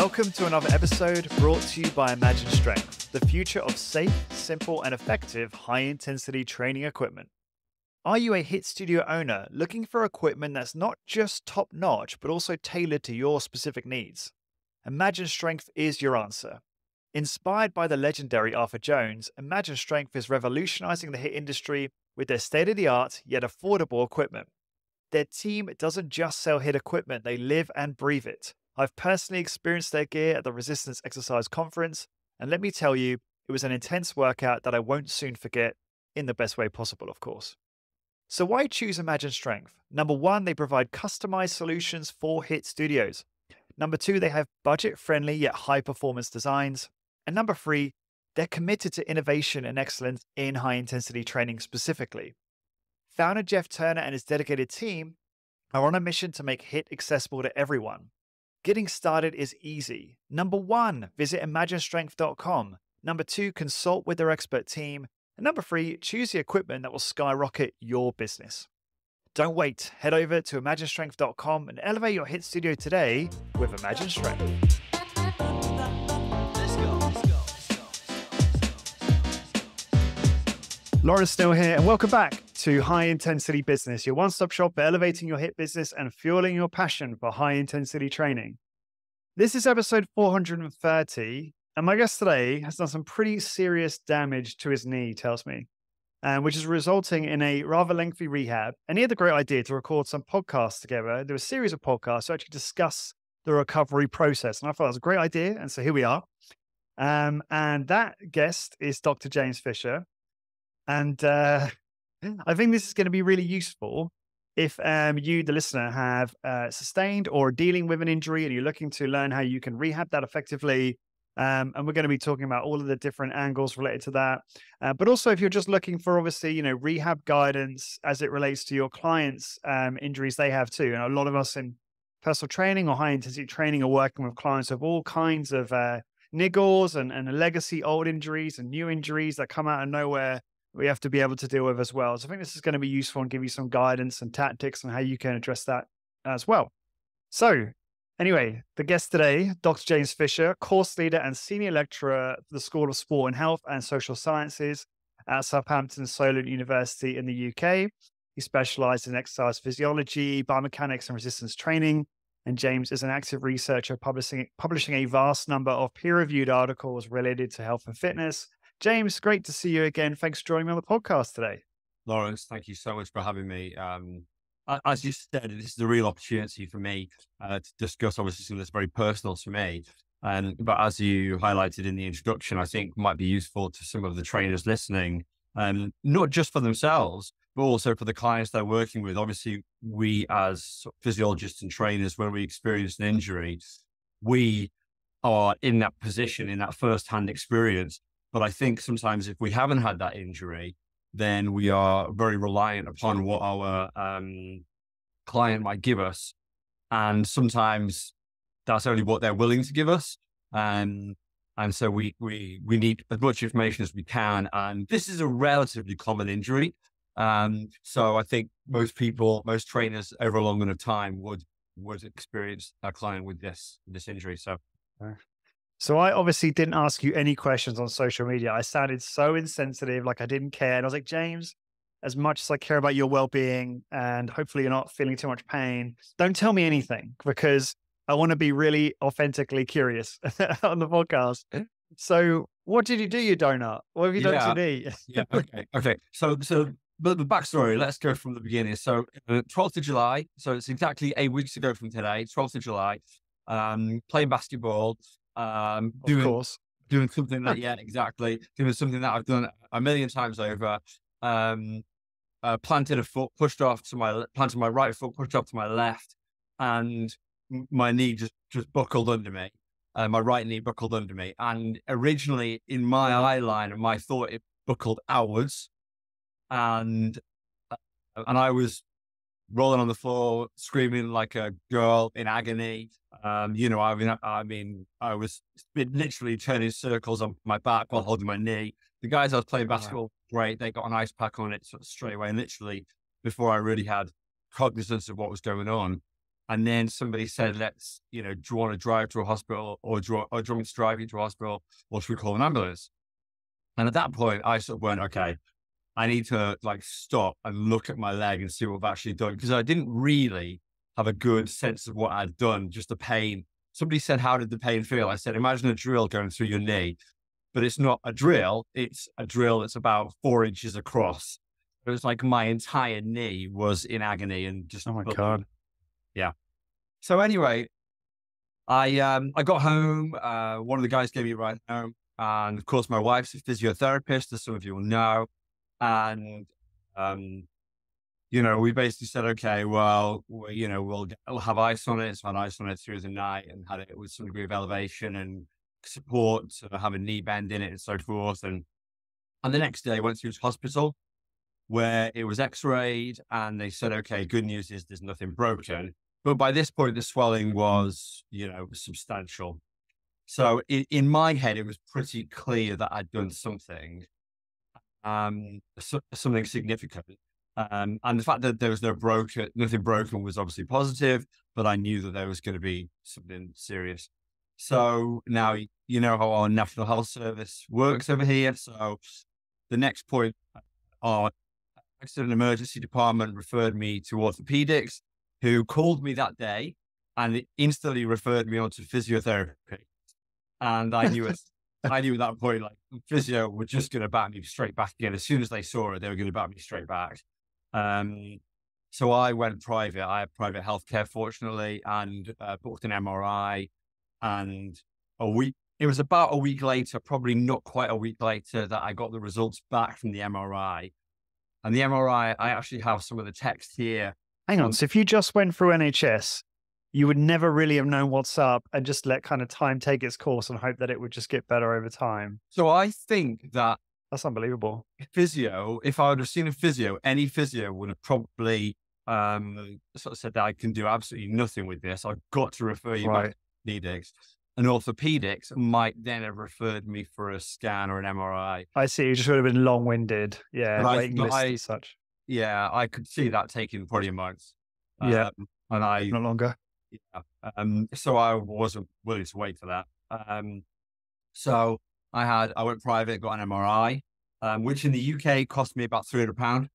Welcome to another episode brought to you by Imagine Strength, the future of safe, simple, and effective high intensity training equipment. Are you a HIT studio owner looking for equipment that's not just top notch, but also tailored to your specific needs? Imagine Strength is your answer. Inspired by the legendary Arthur Jones, Imagine Strength is revolutionizing the HIT industry with their state of the art yet affordable equipment. Their team doesn't just sell HIT equipment, they live and breathe it. I've personally experienced their gear at the Resistance Exercise Conference, and let me tell you, it was an intense workout that I won't soon forget in the best way possible, of course. So, why choose Imagine Strength? Number one, they provide customized solutions for HIT studios. Number two, they have budget friendly yet high performance designs. And number three, they're committed to innovation and excellence in high intensity training specifically. Founder Jeff Turner and his dedicated team are on a mission to make HIT accessible to everyone. Getting started is easy. Number one, visit imaginestrength.com. Number two, consult with their expert team. And number three, choose the equipment that will skyrocket your business. Don't wait. Head over to imaginestrength.com and elevate your hit studio today with Imagine Strength. Lauren Still here, and welcome back to High Intensity Business, your one stop shop for elevating your HIT business and fueling your passion for high intensity training. This is episode 430, and my guest today has done some pretty serious damage to his knee, tells me, uh, which is resulting in a rather lengthy rehab. And he had the great idea to record some podcasts together, do a series of podcasts to actually discuss the recovery process. And I thought that was a great idea. And so here we are. Um, and that guest is Dr. James Fisher. And uh, I think this is going to be really useful if um, you, the listener, have uh, sustained or dealing with an injury and you're looking to learn how you can rehab that effectively. Um, and we're going to be talking about all of the different angles related to that. Uh, but also, if you're just looking for obviously, you know, rehab guidance as it relates to your clients' um, injuries they have too. And a lot of us in personal training or high intensity training are working with clients of all kinds of uh, niggles and, and legacy old injuries and new injuries that come out of nowhere we have to be able to deal with as well. So I think this is going to be useful and give you some guidance and tactics on how you can address that as well. So, anyway, the guest today, Dr. James Fisher, course leader and senior lecturer at the School of Sport and Health and Social Sciences at Southampton Solent University in the UK. He specialized in exercise physiology, biomechanics, and resistance training. And James is an active researcher publishing, publishing a vast number of peer reviewed articles related to health and fitness, James, great to see you again. Thanks for joining me on the podcast today. Lawrence, thank you so much for having me. Um, as you said, this is a real opportunity for me uh, to discuss obviously something that's very personal to me. Um, but as you highlighted in the introduction, I think might be useful to some of the trainers listening, um, not just for themselves, but also for the clients they're working with. Obviously, we as physiologists and trainers, when we experience an injury, we are in that position, in that first-hand experience but I think sometimes if we haven't had that injury, then we are very reliant upon what our um, client might give us. And sometimes that's only what they're willing to give us. Um, and so we, we, we need as much information as we can. And this is a relatively common injury. Um, so I think most people, most trainers over a long enough time would, would experience a client with this, this injury. So so I obviously didn't ask you any questions on social media. I sounded so insensitive, like I didn't care. And I was like, James, as much as I care about your well-being and hopefully you're not feeling too much pain, don't tell me anything because I want to be really authentically curious on the podcast. So what did you do, you donut? What have you done yeah. today? yeah. Okay. Okay. So, so but the backstory, let's go from the beginning. So, uh, 12th of July. So it's exactly eight weeks ago from today, 12th of July, um, playing basketball. Um, doing, course. Doing something that, yeah, exactly. Doing something that I've done a million times over. Um, uh, planted a foot, pushed off to my, planted my right foot, pushed off to my left, and my knee just, just buckled under me. Uh, my right knee buckled under me. And originally in my eye line my thought, it buckled outwards. And, uh, and I was rolling on the floor, screaming like a girl in agony. Um, you know, I mean, I, mean, I was literally turning circles on my back while holding my knee. The guys I was playing basketball, great. They got an ice pack on it sort of straight away, and literally before I really had cognizance of what was going on. And then somebody said, let's, you know, do you want to drive to a hospital or do, you, or do you want me to drive you to a hospital or should we call an ambulance? And at that point, I sort of went, okay, I need to like stop and look at my leg and see what I've actually done. Because I didn't really have a good sense of what I'd done, just the pain. Somebody said, how did the pain feel? I said, imagine a drill going through your knee, but it's not a drill. It's a drill that's about four inches across. It was like my entire knee was in agony and just, oh my God. Yeah. So anyway, I um I got home. Uh, one of the guys gave me a ride home, and of course my wife's a physiotherapist, as some of you will know, and um, you know, we basically said, okay, well, we, you know, we'll, we'll have ice on it. So had ice on it through the night and had it with some degree of elevation and support, to have a knee bend in it and so forth. And and the next day I went to the hospital where it was x-rayed and they said, okay, good news is there's nothing broken. But by this point, the swelling was, you know, substantial. So in, in my head, it was pretty clear that I'd done something, um, so, something significant. Um, and the fact that there was no broken, nothing broken was obviously positive, but I knew that there was going to be something serious. So now you know how our National Health Service works over here. So the next point, our accident emergency department referred me to orthopedics, who called me that day and instantly referred me on to physiotherapy. And I knew it. I knew at that point, like physio were just going to bat me straight back again. As soon as they saw it, they were going to bat me straight back. Um, so I went private. I had private healthcare, fortunately, and uh, booked an MRI. And a week, it was about a week later, probably not quite a week later, that I got the results back from the MRI. And the MRI, I actually have some of the text here. Hang on. So if you just went through NHS, you would never really have known what's up and just let kind of time take its course and hope that it would just get better over time. So I think that that's unbelievable. Physio, if I would have seen a physio, any physio would have probably um, sort of said that I can do absolutely nothing with this. I've got to refer you right. back to orthopedics. And orthopedics might then have referred me for a scan or an MRI. I see. You just would have been long winded. Yeah. But waiting lists and such. Yeah. I could see that taking probably a month. Yeah. Um, and I. No longer. Yeah. Um, so I wasn't willing to wait for that. Um, so I had, I went private, got an MRI, um, which in the UK cost me about £300.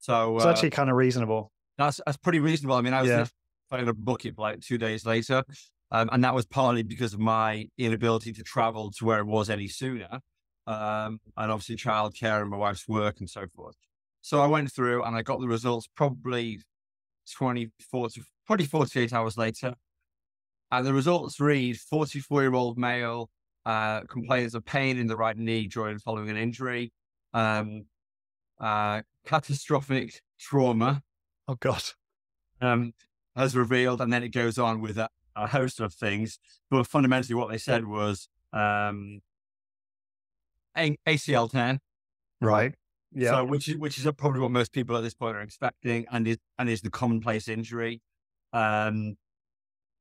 So it's uh, actually kind of reasonable. That's, that's pretty reasonable. I mean, I was yeah. trying to book it like two days later. Um, and that was partly because of my inability to travel to where it was any sooner. Um, and obviously childcare and my wife's work and so forth. So I went through and I got the results probably 24 to probably 48 hours later. And the results read 44 year old male, uh, complains of pain in the right knee during following an injury, um, uh, catastrophic trauma. Oh God. Um, has revealed, and then it goes on with a, a, host of things. But fundamentally, what they said was um, ACL ten. Right. Yeah. So, which is which is probably what most people at this point are expecting, and is and is the commonplace injury. Um,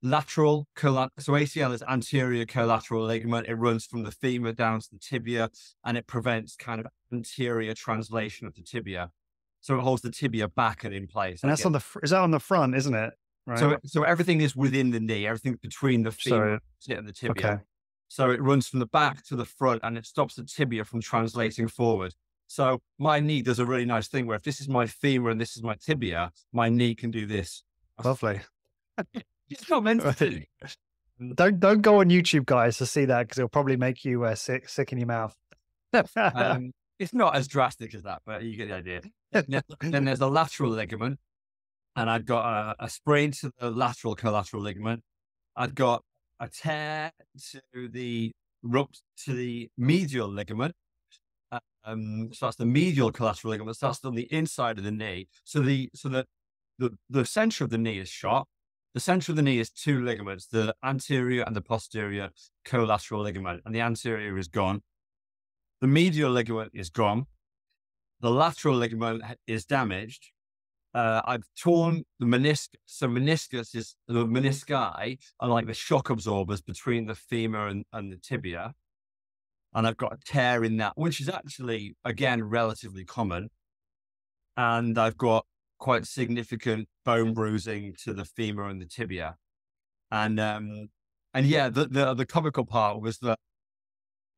lateral collateral. So ACL is anterior collateral ligament. It runs from the femur down to the tibia and it prevents kind of anterior translation of the tibia. So it holds the tibia back and in place. And that's on the, is that on the front, isn't it? Right. So, so everything is within the knee, everything between the femur and the tibia. Okay. So it runs from the back to the front and it stops the tibia from translating forward. So my knee does a really nice thing where if this is my femur and this is my tibia, my knee can do this. Lovely. It's not meant to. Don't don't go on YouTube, guys, to see that because it'll probably make you uh, sick sick in your mouth. um, it's not as drastic as that, but you get the idea. then there's the lateral ligament, and I've got a, a sprain to the lateral collateral ligament. I've got a tear to the to the medial ligament. Um, so that's the medial collateral ligament. That's on the inside of the knee. So the so the the, the center of the knee is shot, the center of the knee is two ligaments, the anterior and the posterior collateral ligament, and the anterior is gone. The medial ligament is gone. The lateral ligament is damaged. Uh, I've torn the meniscus. So meniscus is the menisci are like the shock absorbers between the femur and, and the tibia. And I've got a tear in that, which is actually, again, relatively common. And I've got quite significant bone bruising to the femur and the tibia. And um, and yeah, the, the the comical part was that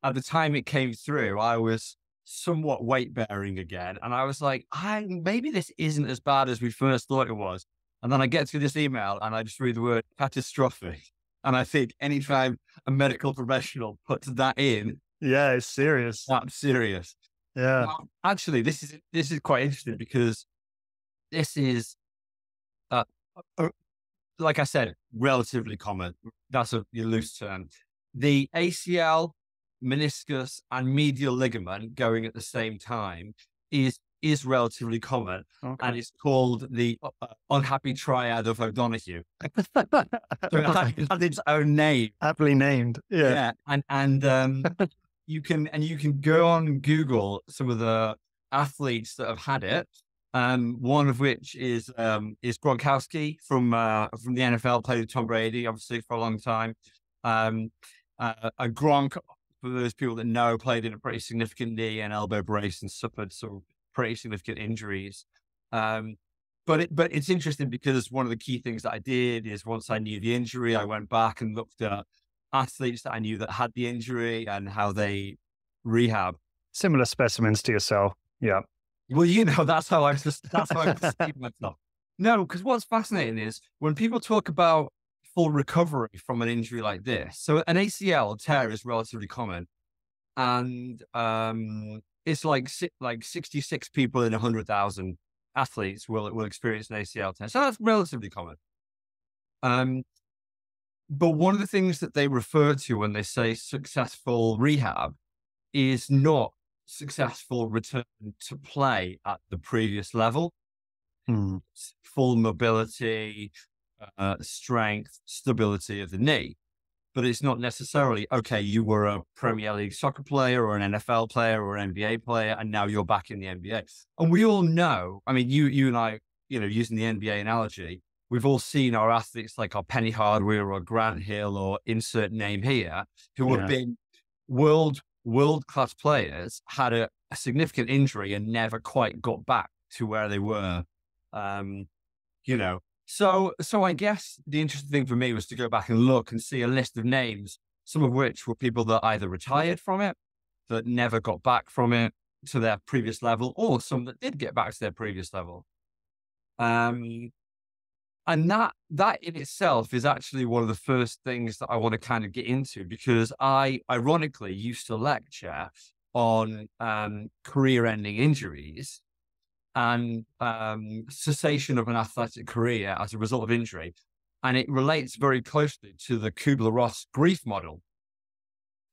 at the time it came through, I was somewhat weight bearing again, and I was like, I maybe this isn't as bad as we first thought it was. And then I get through this email and I just read the word catastrophic. And I think anytime a medical professional puts that in, yeah, it's serious. I'm serious. Yeah. actually, this is this is quite interesting because this is, uh, uh, like I said, relatively common. That's a loose term. The ACL, meniscus, and medial ligament going at the same time is is relatively common, okay. and it's called the uh, unhappy triad of O'Donoghue. so it has its own name, aptly named. Yeah, yeah, and and um, you can and you can go on Google some of the athletes that have had it. Um, one of which is um, is Gronkowski from uh, from the NFL, played with Tom Brady, obviously for a long time. Um, uh, a Gronk, for those people that know, played in a pretty significant knee and elbow brace and suffered some pretty significant injuries. Um, but it, but it's interesting because one of the key things that I did is once I knew the injury, I went back and looked at athletes that I knew that had the injury and how they rehab. Similar specimens to yourself. Yeah. Well, you know, that's how I just that's how I perceive myself. No, because what's fascinating is when people talk about full recovery from an injury like this. So an ACL tear is relatively common, and um, it's like like 66 people in 100,000 athletes will will experience an ACL tear. So that's relatively common. Um, but one of the things that they refer to when they say successful rehab is not successful return to play at the previous level. Hmm. Full mobility, uh, strength, stability of the knee but it's not necessarily okay. You were a Premier League soccer player or an NFL player or an NBA player, and now you're back in the NBA. And we all know. I mean, you you and I, you know, using the NBA analogy, we've all seen our athletes like our Penny Hardaway or Grant Hill or insert name here, who yeah. have been world world class players, had a, a, significant injury and never quite got back to where they were. Um, you know, so, so I guess the interesting thing for me was to go back and look and see a list of names, some of which were people that either retired from it, that never got back from it to their previous level, or some that did get back to their previous level. Um, and that that in itself is actually one of the first things that I want to kind of get into because I ironically used to lecture on um, career-ending injuries and um, cessation of an athletic career as a result of injury. And it relates very closely to the Kubler Ross grief model.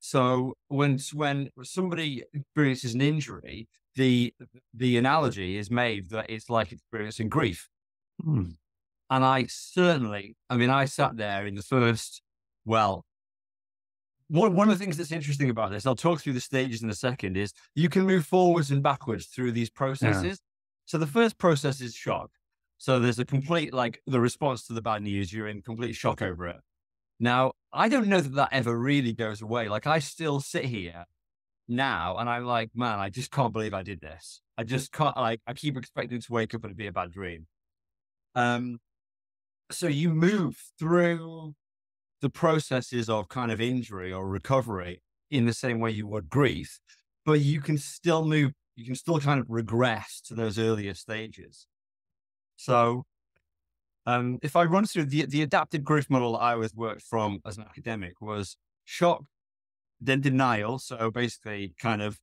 So when when somebody experiences an injury, the the analogy is made that it's like experiencing grief. Hmm. And I certainly, I mean, I sat there in the first, well, one, one of the things that's interesting about this, I'll talk through the stages in a second, is you can move forwards and backwards through these processes. So the first process is shock. So there's a complete, like the response to the bad news, you're in complete shock over it. Now, I don't know that that ever really goes away. Like I still sit here now and I'm like, man, I just can't believe I did this. I just can't, like, I keep expecting to wake up and it be a bad dream. Um, so you move through the processes of kind of injury or recovery in the same way you would grief, but you can still move you can still kind of regress to those earlier stages. So, um, if I run through the the adapted grief model that I always worked from as an academic was shock, then denial. So basically, kind of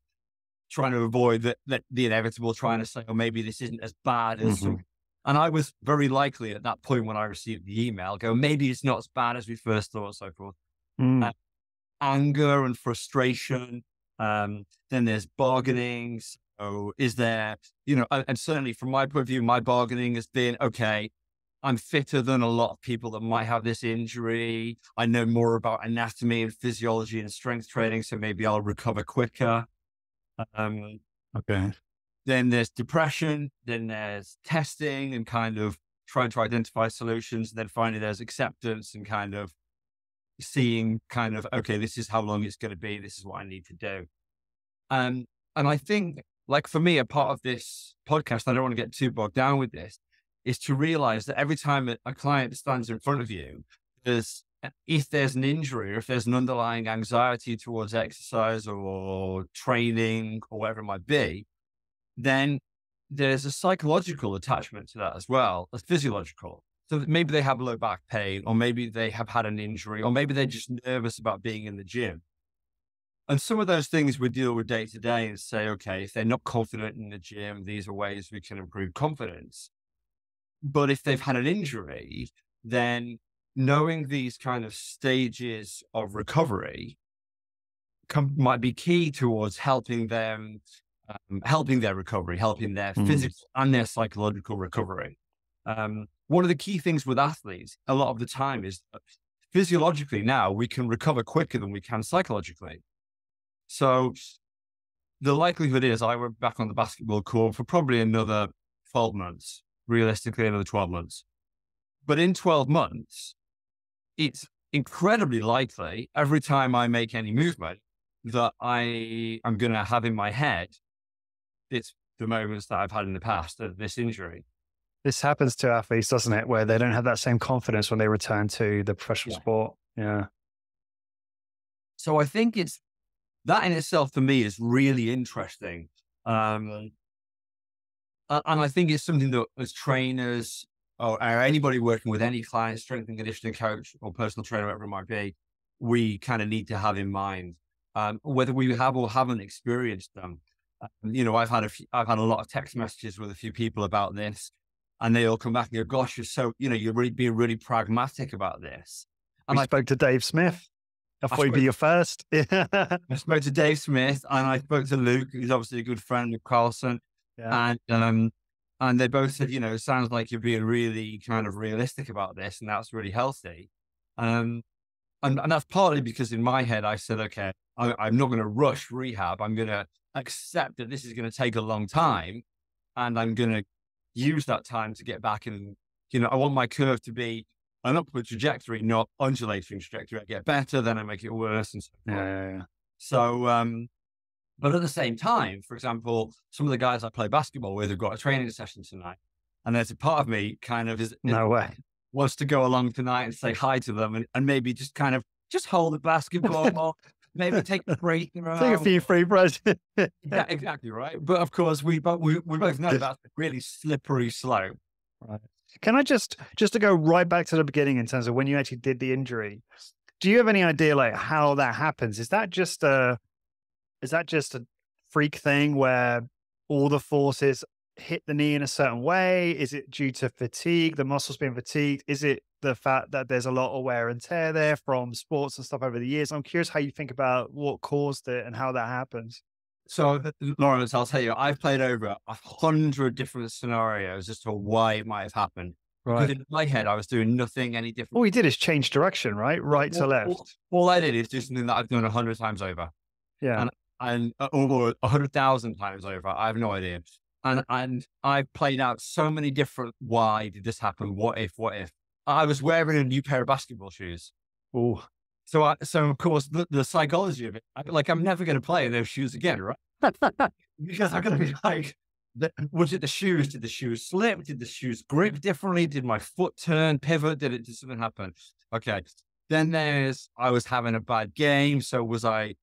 trying to avoid the, the, the inevitable, trying to say, oh, maybe this isn't as bad as. Mm-hmm. And I was very likely at that point when I received the email, go, maybe it's not as bad as we first thought, so forth. Mm. Uh, anger and frustration. Um, then there's bargaining, so is there, you know, and certainly from my point of view, my bargaining has been okay. I'm fitter than a lot of people that might have this injury. I know more about anatomy and physiology and strength training, so maybe I'll recover quicker. Um, okay. Then there's depression. Then there's testing and kind of trying to identify solutions. And then finally, there's acceptance and kind of seeing kind of okay, this is how long it's going to be. This is what I need to do. Um, and I think like for me, a part of this podcast, I don't want to get too bogged down with this, is to realize that every time a, client stands in front of you, there's if there's an injury or if there's an underlying anxiety towards exercise or training or whatever it might be, then there's a psychological attachment to that as well as physiological. So maybe they have low back pain, or maybe they have had an injury, or maybe they're just nervous about being in the gym. And some of those things we deal with day to day and say, okay, if they're not confident in the gym, these are ways we can improve confidence. But if they've had an injury, then knowing these kind of stages of recovery com- might be key towards helping them, um, helping their recovery, helping their mm. physical and their psychological recovery. Um, one of the key things with athletes a lot of the time is physiologically now we can recover quicker than we can psychologically. So the likelihood is I went back on the basketball court for probably another 12 months, realistically, another 12 months. But in 12 months, it's incredibly likely every time I make any movement that I am going to have in my head it's the moments that I've had in the past of this injury. This happens to athletes, doesn't it? Where they don't have that same confidence when they return to the professional yeah. sport. Yeah. So I think it's that in itself for me is really interesting. Um, and I think it's something that as trainers or, or anybody working with any client, strength and conditioning coach or personal trainer, whatever it might be, we kind of need to have in mind um, whether we have or haven't experienced them. Um, you know, I've had a few, I've had a lot of text messages with a few people about this, and they all come back and go, "Gosh, you're so you know you're really being really pragmatic about this." And I spoke to Dave Smith. I thought he'd be your first. I spoke to Dave Smith and I spoke to Luke, who's obviously a good friend of Carlson. Yeah. And um, and they both said, you know, it sounds like you're being really kind of realistic about this, and that's really healthy. Um, and, and that's partly because in my head, I said, okay, I, I'm not going to rush rehab. I'm going to accept that this is going to take a long time, and I'm going to use that time to get back. And you know, I want my curve to be an upward trajectory, not undulating trajectory. I get better, then I make it worse, and so yeah, yeah, yeah. So, um, but at the same time, for example, some of the guys I play basketball with have got a training session tonight. And there's a part of me kind of is no way wants to go along tonight and say hi to them and, and maybe just kind of just hold the basketball or maybe take a break. Take a um, few free throws. yeah, exactly right. But of course, we both we, we both know that's a really slippery slope. Right. Can I just just to go right back to the beginning in terms of when you actually did the injury? Do you have any idea like how that happens? Is that just a is that just a freak thing where all the forces hit the knee in a certain way? Is it due to fatigue, the muscles being fatigued? Is it the fact that there's a lot of wear and tear there from sports and stuff over the years? I'm curious how you think about what caused it and how that happens. So, Lawrence, I'll tell you, I've played over a hundred different scenarios as to why it might have happened. Right. in my head, I was doing nothing any different. All you did is change direction, right? Right all, to left. All, all, I did is do something that I've done a hundred times over. Yeah. And and uh, over a hundred thousand times over. I have no idea. And and I've played out so many different why did this happen? What if? What if? I was wearing a new pair of basketball shoes. Oh. So I so of course the, the psychology of it, I, like I'm never going to play in those shoes again, right? because I'm going to be like, the, was it the shoes? Did the shoes slip? Did the shoes grip differently? Did my foot turn, pivot? Did it? Did something happen? Okay. Then there's I was having a bad game, so was I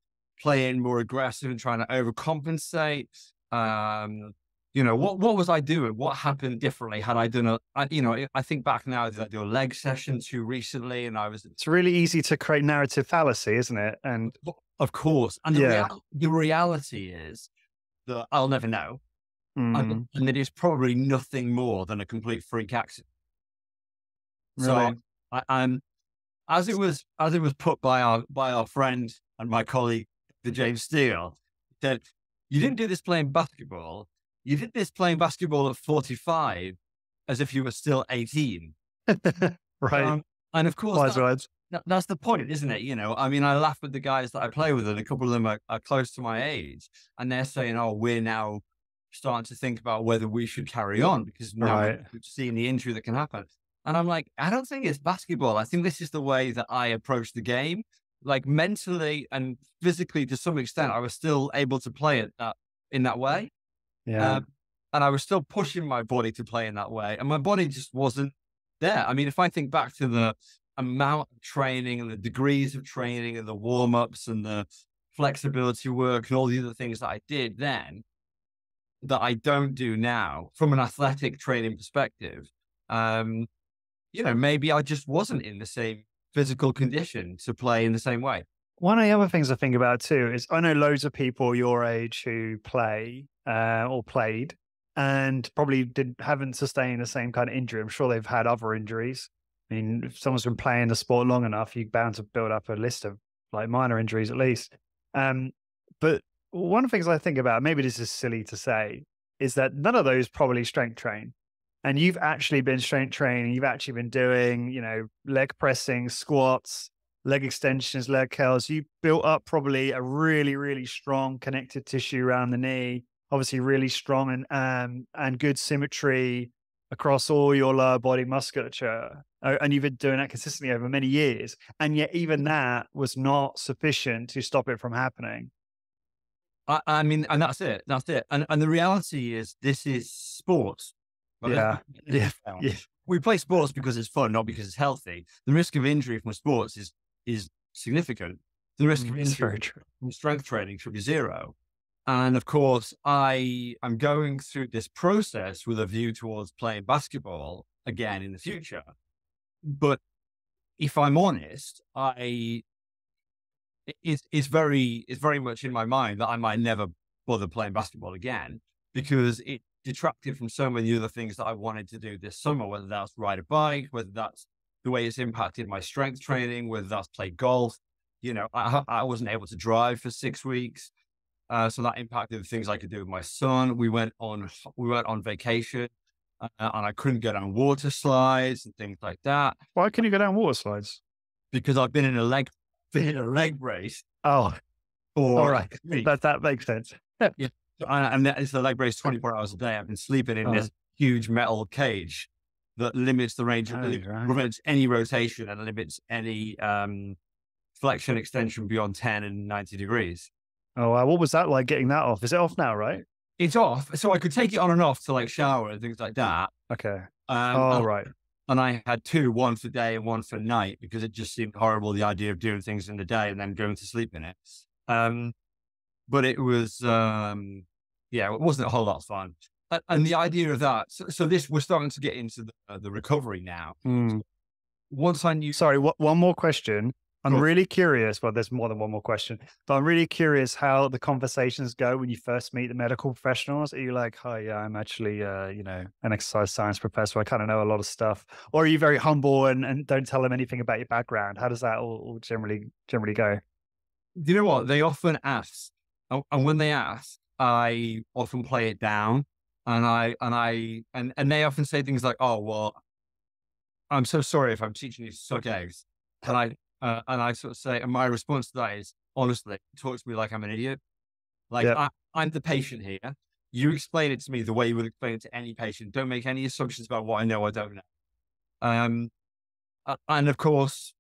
playing more aggressive and trying to overcompensate. Um, you know, what what was I doing? What happened differently? Had I done a, I, you know, I think back now, did I do a leg session too recently? And I was. It's really easy to create narrative fallacy, isn't it? And of course, and the, yeah. Real, the reality is that I'll never know, mm. and, and it is probably nothing more than a complete freak accident. Really? So, I, I'm as it was as it was put by our by our friend and my colleague the James Steele, that you didn't do this playing basketball. You did this playing basketball at 45 as if you were still 18. right. Um, and of course, that, that, that's the point, isn't it? You know, I mean, I laugh with the guys that I play with, and a couple of them are, are close to my age, and they're saying, oh, we're now starting to think about whether we should carry on because now right. we're seeing the injury that can happen. And I'm like, I don't think it's basketball. I think this is the way that I approach the game like mentally and physically to some extent, I was still able to play it that in that way. Yeah. Um, and I was still pushing my body to play in that way. And my body just wasn't there. I mean, if I think back to the amount of training and the degrees of training and the warm ups and the flexibility work and all the other things that I did then that I don't do now from an athletic training perspective, um, you know, maybe I just wasn't in the same physical condition to play in the same way. One of the other things I think about too is I know loads of people your age who play uh, or played and probably did haven't sustained the same kind of injury. I'm sure they've had other injuries. I mean, if someone's been playing the sport long enough, you're bound to build up a list of like minor injuries at least. Um, but one of the things I think about, maybe this is silly to say, is that none of those probably strength train. And you've actually been strength training, you've actually been doing, you know, leg pressing, squats, leg extensions, leg curls. You built up probably a really, really strong connective tissue around the knee, obviously really strong and um, and good symmetry across all your lower body musculature. Uh, and you've been doing that consistently over many years. And yet even that was not sufficient to stop it from happening. I, I mean, and that's it. That's it. And and the reality is this is sports. Yeah. Yeah. yeah. We play sports because it's fun, not because it's healthy. The risk of injury from sports is is significant. The risk of Mm, It's injury from strength training should be zero. And of course, I am going through this process with a view towards playing basketball again in the future. But if I'm honest, I it's it's very it's very much in my mind that I might never bother playing basketball again because it detracted from so many other things that I wanted to do this summer, whether that's ride a bike, whether that's the way it's impacted my strength training, whether that's play golf. You know, I, I wasn't able to drive for six weeks. Uh, so that impacted the things I could do with my son. We went on we went on vacation, uh, and I couldn't go down water slides and things like that Why can't you go down water slides? because I've been in a leg been in a leg brace Oh, for all right. That that makes sense. and, and that is the leg brace twenty four hours a day. I've been sleeping in Oh. this huge metal cage that limits the range, Oh, limits- right. prevents any rotation and limits any um, flexion extension beyond ten and ninety degrees. Oh, wow. What was that like getting that off? Is it off now, right? It's off, so I could take it on and off to like shower and things like that. Okay. Um, oh, and- right. and I had two, one for day and one for night, because it just seemed horrible the idea of doing things in the day and then going to sleep in it. Um, but it was, um, yeah, it wasn't a whole lot of fun. And, and the idea of that, so, so this we're starting to get into the, uh, the recovery now. Mm. Once I knew, Sorry, what, one more question. I'm really curious. Well, there's more than one more question, but I'm really curious how the conversations go when you first meet the medical professionals. Are you like, "Hi, yeah, I'm actually, uh, you know, an exercise science professor. I kind of know a lot of stuff," or are you very humble and, and don't tell them anything about your background? How does that all, all generally generally go? you know what? They often ask, and and when they ask, I often play it down, and I and I and and they often say things like, "Oh, well, I'm so sorry if I'm teaching you to suck eggs," and I uh, and I sort of say, and my response to that is, honestly, talk to me like I'm an idiot. Like Yep. I, I'm the patient here. You explain it to me the way you would explain it to any patient. Don't make any assumptions about what I know or don't know. Um, and of course,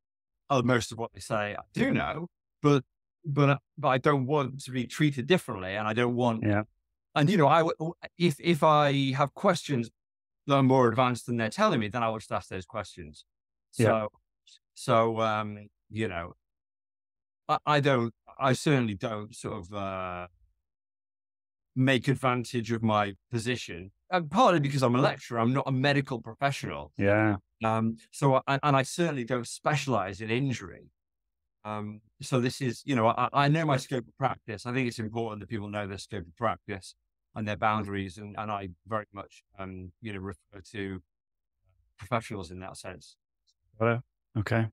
uh, most of what they say I do know, but but uh, but I don't want to be treated differently, and I don't want. Yeah. And you know, I w- if if I have questions that are more advanced than they're telling me, then I will just ask those questions. So. So um, you know, I, I don't. I certainly don't sort of uh, make advantage of my position. And partly because I'm a lecturer, I'm not a medical professional. Yeah, Um, so, I, and I certainly don't specialize in injury. Um, so this is, you know, I, I know my scope of practice. I think it's important that people know their scope of practice and their boundaries. And, and I very much, um, you know, refer to professionals in that sense. Okay.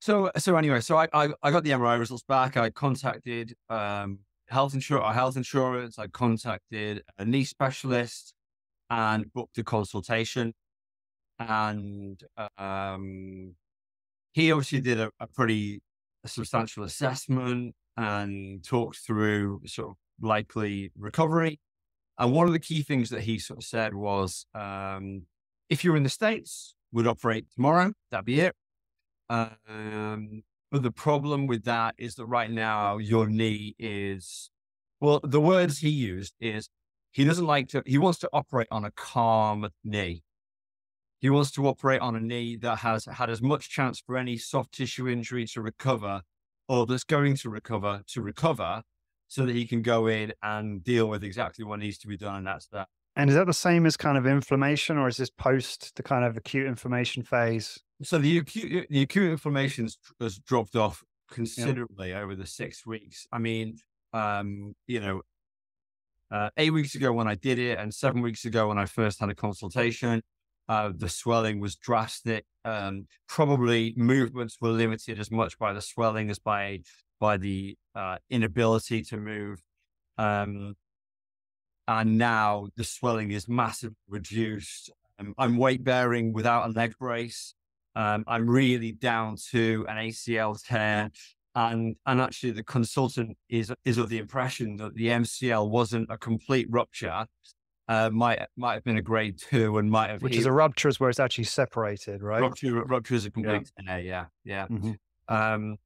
So, so anyway, so I, I, I got the MRI results back. I contacted, um, health insurance, health insurance. I contacted a knee specialist and booked a consultation. And, um, he obviously did a, a pretty substantial assessment and talked through sort of likely recovery. And one of the key things that he sort of said was, um, if you're in the States, would operate tomorrow. That'd be it. Um, but the problem with that is that right now your knee is, well, the words he used is he doesn't like to, he wants to operate on a calm knee. He wants to operate on a knee that has had as much chance for any soft tissue injury to recover or that's going to recover to recover so that he can go in and deal with exactly what needs to be done. And that's that. And is that the same as kind of inflammation or is this post the kind of acute inflammation phase? So the acute, the acute inflammation has dropped off considerably yeah. over the six weeks. I mean, um, you know, uh, eight weeks ago when I did it, and seven weeks ago when I first had a consultation, uh, the swelling was drastic. Um, probably movements were limited as much by the swelling as by by the uh, inability to move. Um, and now the swelling is massively reduced. Um, I'm weight bearing without a leg brace. Um, I'm really down to an ACL tear and and actually the consultant is is of the impression that the MCL wasn't a complete rupture, uh, might might have been a grade two and might have which healed. is a rupture is where it's actually separated, right? Rupture rupture is a complete yeah yeah yeah. Mm-hmm. Um,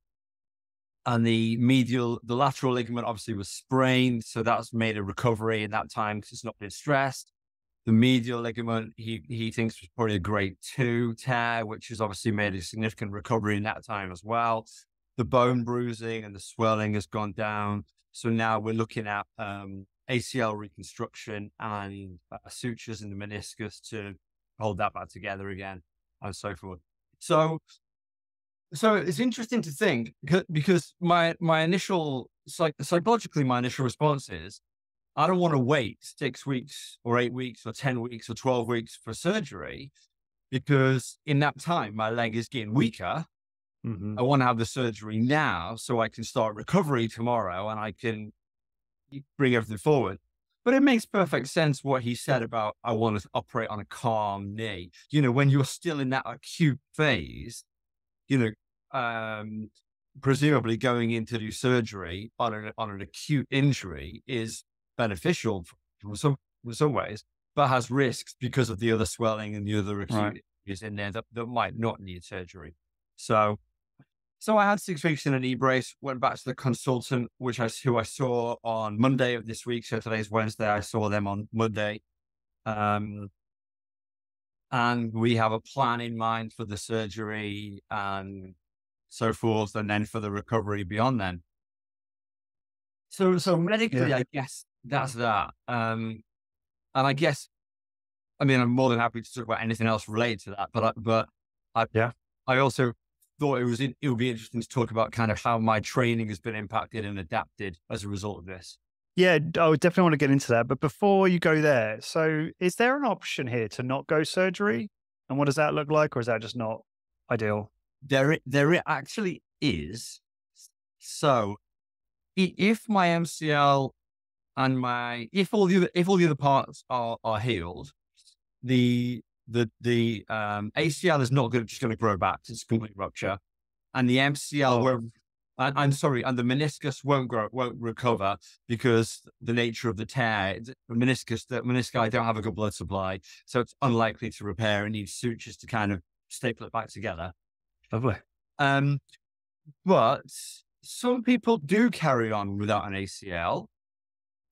and the medial the lateral ligament obviously was sprained, so that's made a recovery in that time because it's not been stressed. The medial ligament he he thinks was probably a grade two tear, which has obviously made a significant recovery in that time as well the bone bruising and the swelling has gone down. So now we're looking at um, ACL reconstruction and uh, sutures in the meniscus to hold that back together again and so forth. So, so it's interesting to think because my my initial psych- psychologically my initial response is I don't want to wait six weeks or eight weeks or ten weeks or twelve weeks for surgery because in that time my leg is getting weaker Mm-hmm. I want to have the surgery now so I can start recovery tomorrow and I can bring everything forward. But it makes perfect sense what he said about I want to operate on a calm knee. You know, when you're still in that acute phase, you know, um, presumably going in to do surgery on an on an acute injury is beneficial for some in some ways, but has risks because of the other swelling and the other acute right. is in there that, that might not need surgery. So so I had six weeks in a knee brace, went back to the consultant, which I who I saw on Monday of this week. So today's Wednesday. I saw them on Monday. Um, and we have a plan in mind for the surgery and so forth, and then for the recovery beyond then. So, so medically, yeah. I guess that's that. Um, and I guess, I mean, I'm more than happy to talk about anything else related to that. But, I, but I, yeah, I also thought it was it would be interesting to talk about kind of how my training has been impacted and adapted as a result of this. Yeah, I would definitely want to get into that. But before you go there, so is there an option here to not go surgery? And what does that look like, or is that just not ideal? There, there actually is. So, if my MCL and my if all the other, if all the other parts are are healed, the the the um, ACL is not just going to grow back; it's a complete rupture, and the MCL oh. Won't. I'm sorry, and the meniscus won't grow, won't recover because the nature of the tear, the meniscus, the menisci don't have a good blood supply, so it's unlikely to repair. It needs sutures to kind of staple it back together. Lovely. Um, but some people do carry on without an ACL,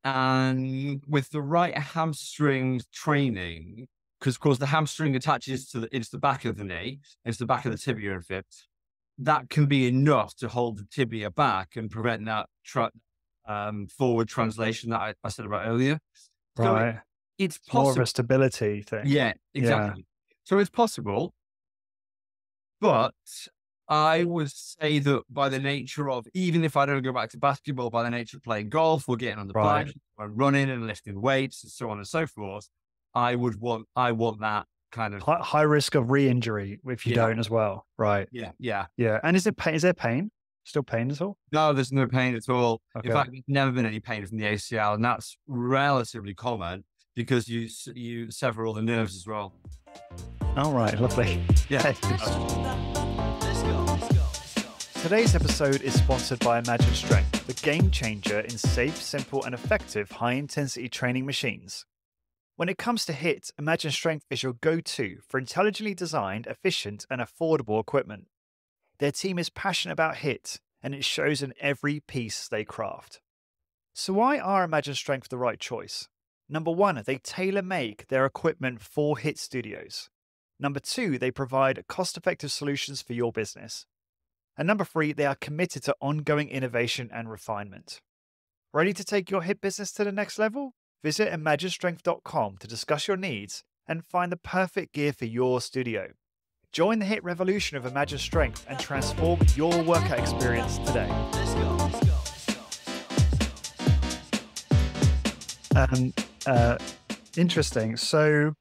and with the right hamstring training, because of course the hamstring attaches to the, it's the back of the knee, it's the back of the tibia and fib. That can be enough to hold the tibia back and prevent that tra- um, forward translation that I, I, said about earlier. So right. It, it's possible. More of a stability thing. Yeah, exactly. Yeah. So it's possible, but I would say that by the nature of, even if I don't go back to basketball, by the nature of playing golf or getting on the right. bike, and running and lifting weights and so on and so forth, I would want I want that kind of high, high risk of re-injury if you yeah. don't as well. Right. Yeah. Yeah. Yeah. And is it pain? Is there pain? Still pain at all? No, there's no pain at all. Okay. In fact, there's never been any pain from the ACL, and that's relatively common because you you sever all the nerves as well. All right, lovely. Yeah. Today's episode is sponsored by Imagine Strength, the game changer in safe, simple, and effective high intensity training machines. When it comes to HIT, Imagine Strength is your go to for intelligently designed, efficient, and affordable equipment. Their team is passionate about HIT, and it shows in every piece they craft. So, why are Imagine Strength the right choice? Number one, they tailor make their equipment for HIT studios. Number two, they provide cost effective solutions for your business. And number three, they are committed to ongoing innovation and refinement. Ready to take your HIT business to the next level? Visit imaginestrength.com to discuss your needs and find the perfect gear for your studio. Join the HIT revolution of Imagine Strength and transform your workout experience today. Um, uh, interesting. So,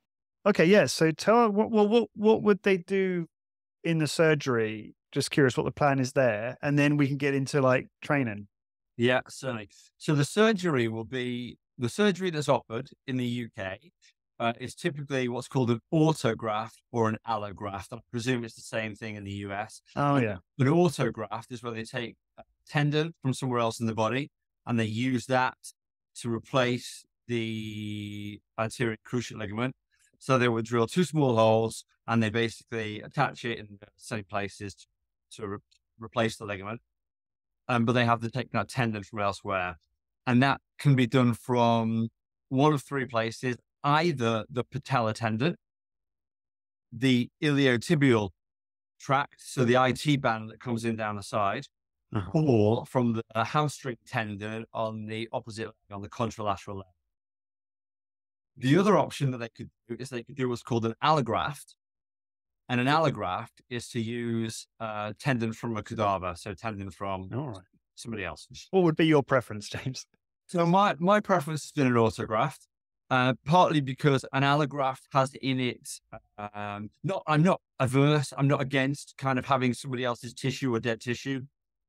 okay, yeah. So, tell what, what what what would they do in the surgery? Just curious what the plan is there, and then we can get into like training. Yeah, certainly. So the surgery will be the surgery that's offered in the UK uh, is typically what's called an autograft or an allograft. I presume it's the same thing in the US. Oh yeah. An autograft is where they take a tendon from somewhere else in the body and they use that to replace the anterior cruciate ligament. So they would drill two small holes and they basically attach it in the same places to, to re- replace the ligament. Um, but they have to take that tendon from elsewhere. And that can be done from one of three places either the patella tendon, the iliotibial tract, so the IT band that comes in down the side, uh-huh. or from the hamstring tendon on the opposite leg, on the contralateral leg. The other option that they could do is they could do what's called an allograft. And an allograft is to use uh, tendon from a cadaver, so tendon from somebody else. What would be your preference, James? So my, my preference has been an autograft. Uh, partly because an allograft has in it, um, not I'm not averse, I'm not against kind of having somebody else's tissue or dead tissue.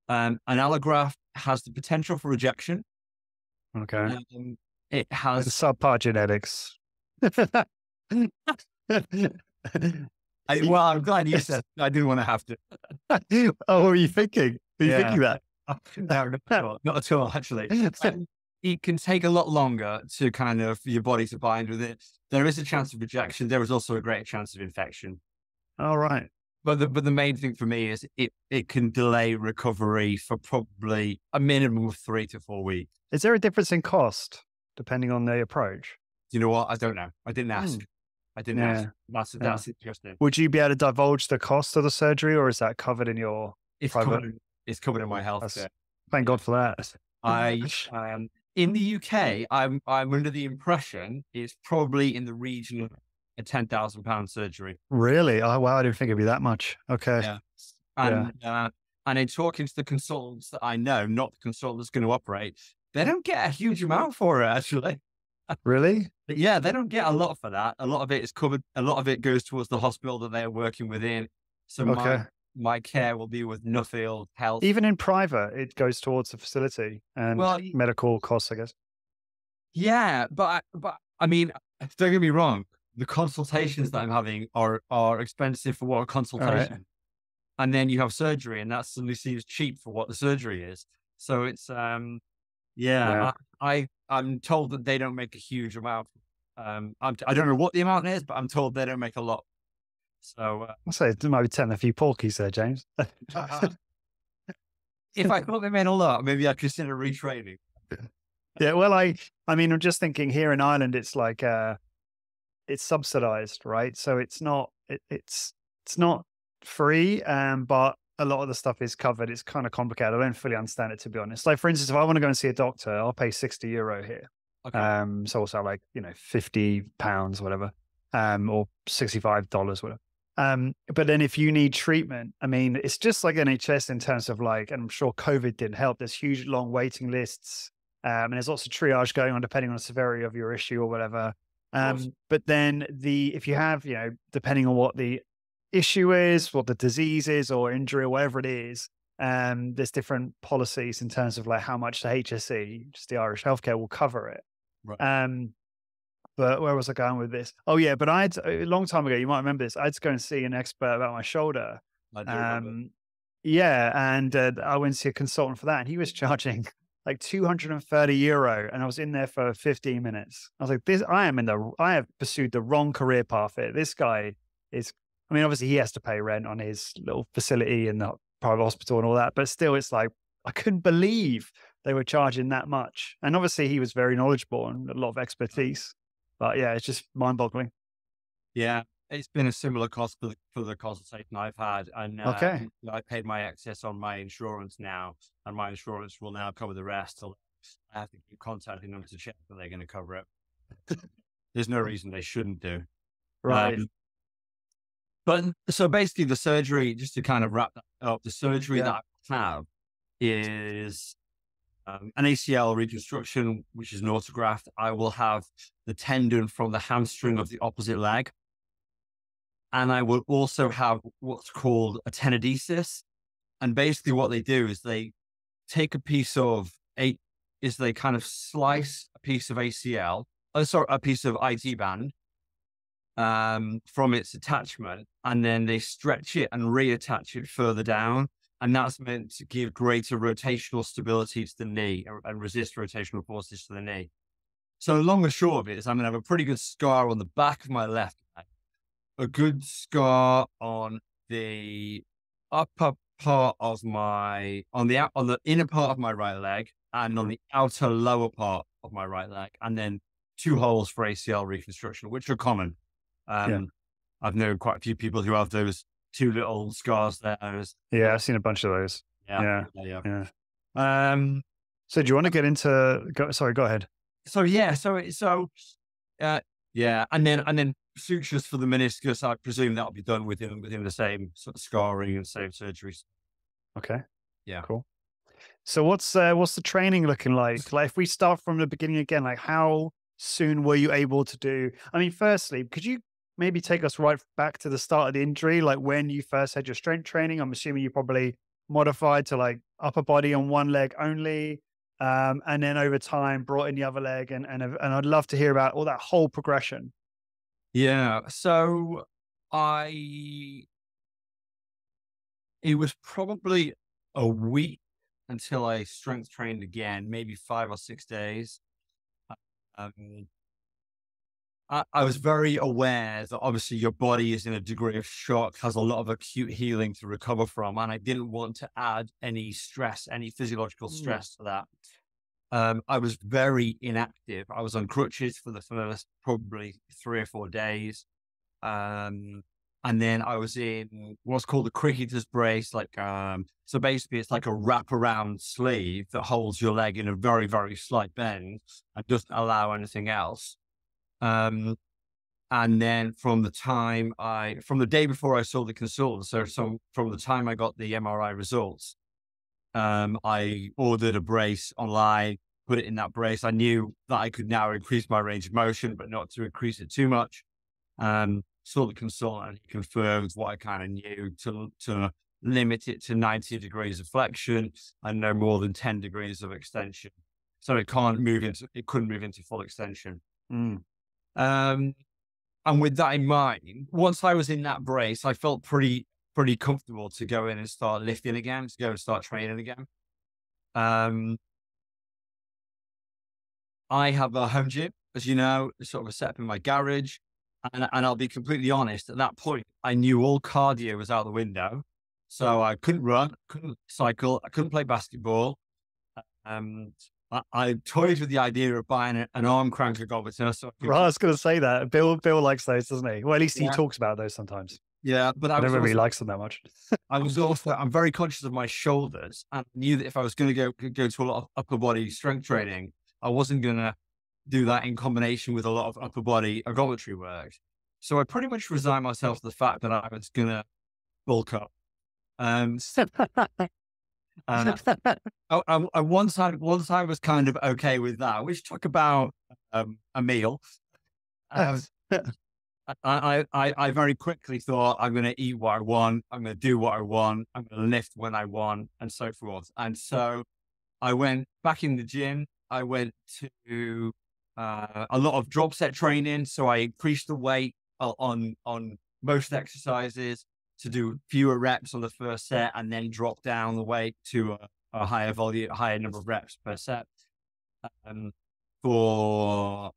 Um, an allograft has the potential for rejection. Okay. Um, it has subpart genetics. I, well, I'm glad you said I didn't want to have to. oh, what were you thinking? Were you yeah. thinking that? No, not at all. Not at all, actually it can take a lot longer to kind of your body to bind with it. There is a chance of rejection. There is also a greater chance of infection. All right. But the, but the main thing for me is it, it can delay recovery for probably a minimum of three to four weeks. Is there a difference in cost depending on the approach? You know what? I don't know. I didn't ask. Mm. I didn't yeah. ask. That's, that's yeah. interesting. Would you be able to divulge the cost of the surgery or is that covered in your it's private? Covered, it's covered in my health. Thank God for that. I um, in the UK, I'm I'm under the impression it's probably in the region of a ten thousand pound surgery. Really? Oh wow, I didn't think it'd be that much. Okay. Yeah. And yeah. Uh, and in talking to the consultants that I know, not the consultant that's going to operate, they don't get a huge amount for it actually. Really? But yeah, they don't get a lot for that. A lot of it is covered. A lot of it goes towards the hospital that they're working within. So okay. my my care will be with Nuffield Health. Even in private, it goes towards the facility and well, medical costs, I guess. Yeah, but but I mean, don't get me wrong. The consultations that I'm having are are expensive for what a consultation, right. and then you have surgery, and that suddenly seems cheap for what the surgery is. So it's um, yeah, yeah. I, I am told that they don't make a huge amount. Um, I'm, I don't know what the amount is, but I'm told they don't make a lot so uh, I'll say it might be telling a few porkies there, James. if I thought they meant a lot, maybe I'd consider retraining. yeah, well, I, I mean, I'm just thinking here in Ireland, it's like, uh, it's subsidized, right? So it's not, it, it's, it's not free, um, but a lot of the stuff is covered. It's kind of complicated. I don't fully understand it to be honest. Like for instance, if I want to go and see a doctor, I'll pay 60 euro here. Okay. Um, so also like, you know, 50 pounds, whatever, um, or $65, whatever. Um, but then if you need treatment, I mean, it's just like NHS in terms of like, and I'm sure COVID didn't help. There's huge long waiting lists. Um, and there's lots of triage going on depending on the severity of your issue or whatever. Um, but then the if you have, you know, depending on what the issue is, what the disease is or injury or whatever it is, um, there's different policies in terms of like how much the HSE, just the Irish healthcare, will cover it. Right. Um, but where was I going with this? Oh yeah, but I had a long time ago. You might remember this. I had to go and see an expert about my shoulder. I do um, yeah, and uh, I went to see a consultant for that, and he was charging like 230 euro, and I was in there for 15 minutes. I was like, "This, I am in the, I have pursued the wrong career path here. This guy is, I mean, obviously he has to pay rent on his little facility and the private hospital and all that, but still, it's like I couldn't believe they were charging that much. And obviously, he was very knowledgeable and a lot of expertise. But yeah, it's just mind boggling. Yeah, it's been a similar cost for the, for the consultation I've had. And uh, Okay. I paid my excess on my insurance now, and my insurance will now cover the rest. So I have to keep contacting them to check that they're going to cover it. There's no reason they shouldn't do. Right. Um, but so basically, the surgery, just to kind of wrap that up, the surgery Yeah. that I have is um, an ACL reconstruction, which is an autograft. I will have the tendon from the hamstring of the opposite leg. And I will also have what's called a tenodesis. And basically, what they do is they take a piece of a, is they kind of slice a piece of ACL, oh, sorry, a piece of IT band um, from its attachment, and then they stretch it and reattach it further down. And that's meant to give greater rotational stability to the knee and- resist rotational forces to the knee. So, long and short of it is, I'm going to have a pretty good scar on the back of my left leg, a good scar on the upper part of my on the out on the inner part of my right leg and on the outer lower part of my right leg, and then two holes for ACL reconstruction, which are common. Um, Yeah. I've known quite a few people who have those two little scars there. It's- yeah, I've seen a bunch of those. Yeah, Yeah. yeah, Yeah. Um, So do you want to get into? Go, sorry, go ahead. so yeah, so it- so uh, yeah, and then and then sutures for the meniscus. I presume that'll be done within within the same sort of scarring and same surgeries. Okay. Yeah. Cool. So what's uh, what's the training looking like? Like if we start from the beginning again, like how soon were you able to do? I mean, firstly, could you maybe take us right back to the start of the injury, like when you first had your strength training? I'm assuming you probably modified to like upper body on one leg only, um, and then over time brought in the other leg, and and and I'd love to hear about all that whole progression. Yeah. So I, it was probably a week until I strength trained again, maybe five or six days. Um, I, I was very aware that obviously your body is in a degree of shock, has a lot of acute healing to recover from, and I didn't want to add any stress, any physiological Mm. stress to that. Um, I was very inactive. I was on crutches for the first probably three or four days. Um, and then I was in what's called the cricketer's brace. Like, um, so basically it's like a wraparound sleeve that holds your leg in a very, very slight bend and doesn't allow anything else. Um, and then from the time I, from the day before I saw the consultant, so from the time I got the MRI results, um, I ordered a brace online, put it in that brace. I knew that I could now increase my range of motion, but not to increase it too much. Um, saw the consultant, and he confirmed what I kind of knew to to limit it to 90 degrees of flexion and no more than 10 degrees of extension. So it can't move into it couldn't move into full extension. Mm. Um, and with that in mind, once I was in that brace, I felt pretty pretty comfortable to go in and start lifting again, to go and start training again. Um, I have a home gym, as you know, sort of a setup in my garage. And, and I'll be completely honest, at that point, I knew all cardio was out the window. So I couldn't run, couldn't cycle, I couldn't play basketball. Um, I, I toyed with the idea of buying a- an arm crank ergometer. So I Right, I was going to say that Bill Bill likes those, doesn't he? Well, at least he talks about those sometimes. yeah, but I I never really also- likes them that much. I was also I'm very conscious of my shoulders and knew that if I was going to go go to a lot of upper body strength training, I wasn't going to do that in combination with a lot of upper body ergometry work. So I pretty much resigned myself to the fact that I was going to bulk up. Um, and, I, I, I once I once I was kind of okay with that, which took about um, a meal. Um, I, I, I very quickly thought I'm going to eat what I want. I'm going to do what I want. I'm going to lift when I want and so forth. And so I went back in the gym. I went to uh, a lot of drop set training. So I increased the weight on, on most exercises to do fewer reps on the first set and then drop down the weight to a, a higher volume, higher number of reps per set. Um, for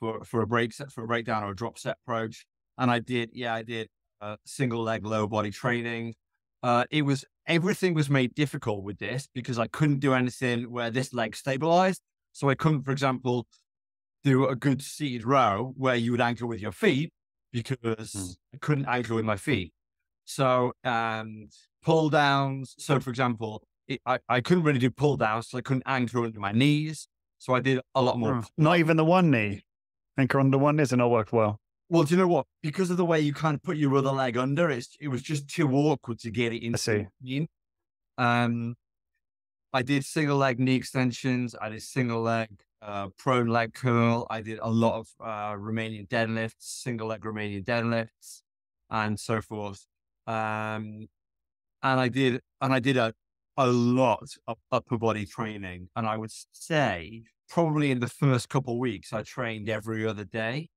for for a break set for a breakdown or a drop set approach. And I did, yeah, I did uh, single leg lower body training. uh, it was everything was made difficult with this because I couldn't do anything where this leg stabilized. So I couldn't, for example, do a good seated row where you would anchor with your feet because mm. I couldn't anchor with my feet. So um, pull downs. So for example, it, I, I couldn't really do pull downs, so I couldn't anchor under my knees. So I did a lot more. Oh, not even the one knee. Anchor under one knee and not worked well. Well, do you know what? Because of the way you can't put your other leg under, it's, it was just too awkward to get it into. I see. Um, I did single leg knee extensions. I did single leg uh, prone leg curl. I did a lot of uh, Romanian deadlifts, single leg Romanian deadlifts, and so forth. Um, and I did, and I did a a lot of upper body training. And I would say probably in the first couple of weeks, I trained every other day.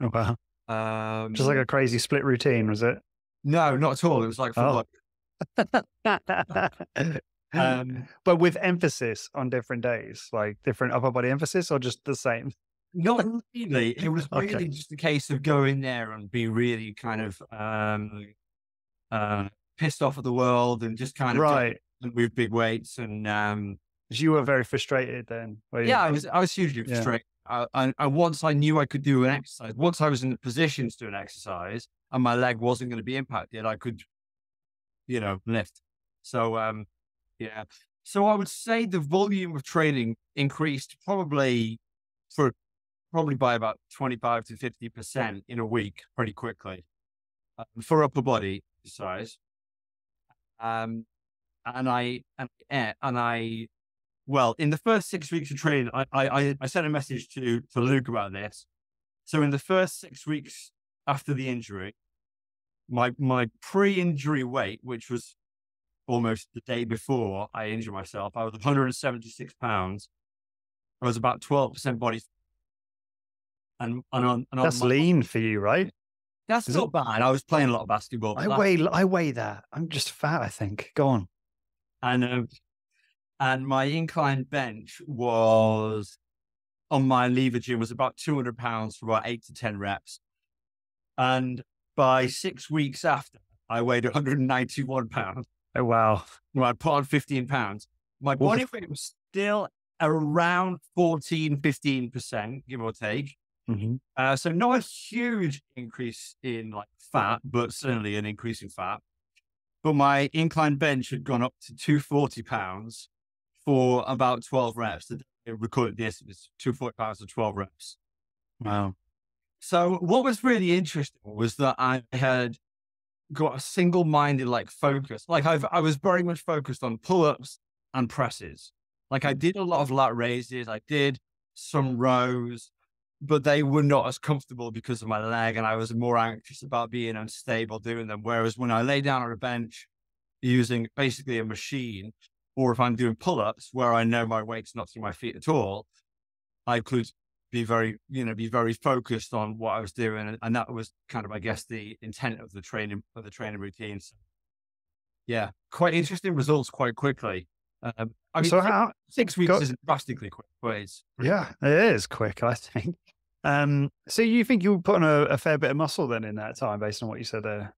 Oh wow! Um, Just like a crazy split routine, was it? No, not at all. It was like oh. um, but with emphasis on different days, like different upper body emphasis, or just the same? Not really. It was really okay. just a case of going there and be really kind of um, uh, pissed off at the world and just kind of right. move big weights and um, you were very frustrated then. Yeah, I was. I was hugely frustrated. Yeah. I, and once I knew I could do an exercise, once I was in the position to do an exercise, and my leg wasn't going to be impacted, I could, you know, lift. So, um, yeah. So I would say the volume of training increased probably for probably by about twenty five to fifty percent in a week, pretty quickly, um, for upper body exercise. Um, and I and, and I well, in the first six weeks of training, I, I, I sent a message to, to Luke about this. So in the first six weeks after the injury, my, my pre-injury weight, which was almost the day before I injured myself, I was 176 pounds. I was about 12% body. And, and on, and that's my, lean for you, right? That's not it? bad. I was playing a lot of basketball. I weigh, I weigh that. I'm just fat, I think. Go on. And um, and my incline bench was on my lever gym was about 200 pounds for about eight to 10 reps. And by six weeks after, I weighed 191 pounds. Oh, wow. Well, I put on 15 pounds. My body weight was still around 14, 15%, give or take. Mm-hmm. Uh, so not a huge increase in like fat, but certainly an increase in fat. But my incline bench had gone up to 240 pounds for about 12 reps. The recorded this it was 240 pounds for 12 reps. Wow. So what was really interesting was that I had got a single minded like focus. Like I've, I was very much focused on pull ups and presses. Like I did a lot of lat raises. I did some rows, but they were not as comfortable because of my leg. And I was more anxious about being unstable doing them. Whereas when I lay down on a bench using basically a machine, or if I'm doing pull ups where I know my weight's not through my feet at all, I could be very, you know, be very focused on what I was doing. And, that was kind of, I guess, the intent of the training, of the training routines. Yeah, quite interesting results quite quickly. Um, I mean, so how, six weeks go, isn't drastically quick, but it's yeah, it is quick. I think. Um, so you think you put on a, a, fair bit of muscle then in that time, based on what you said there?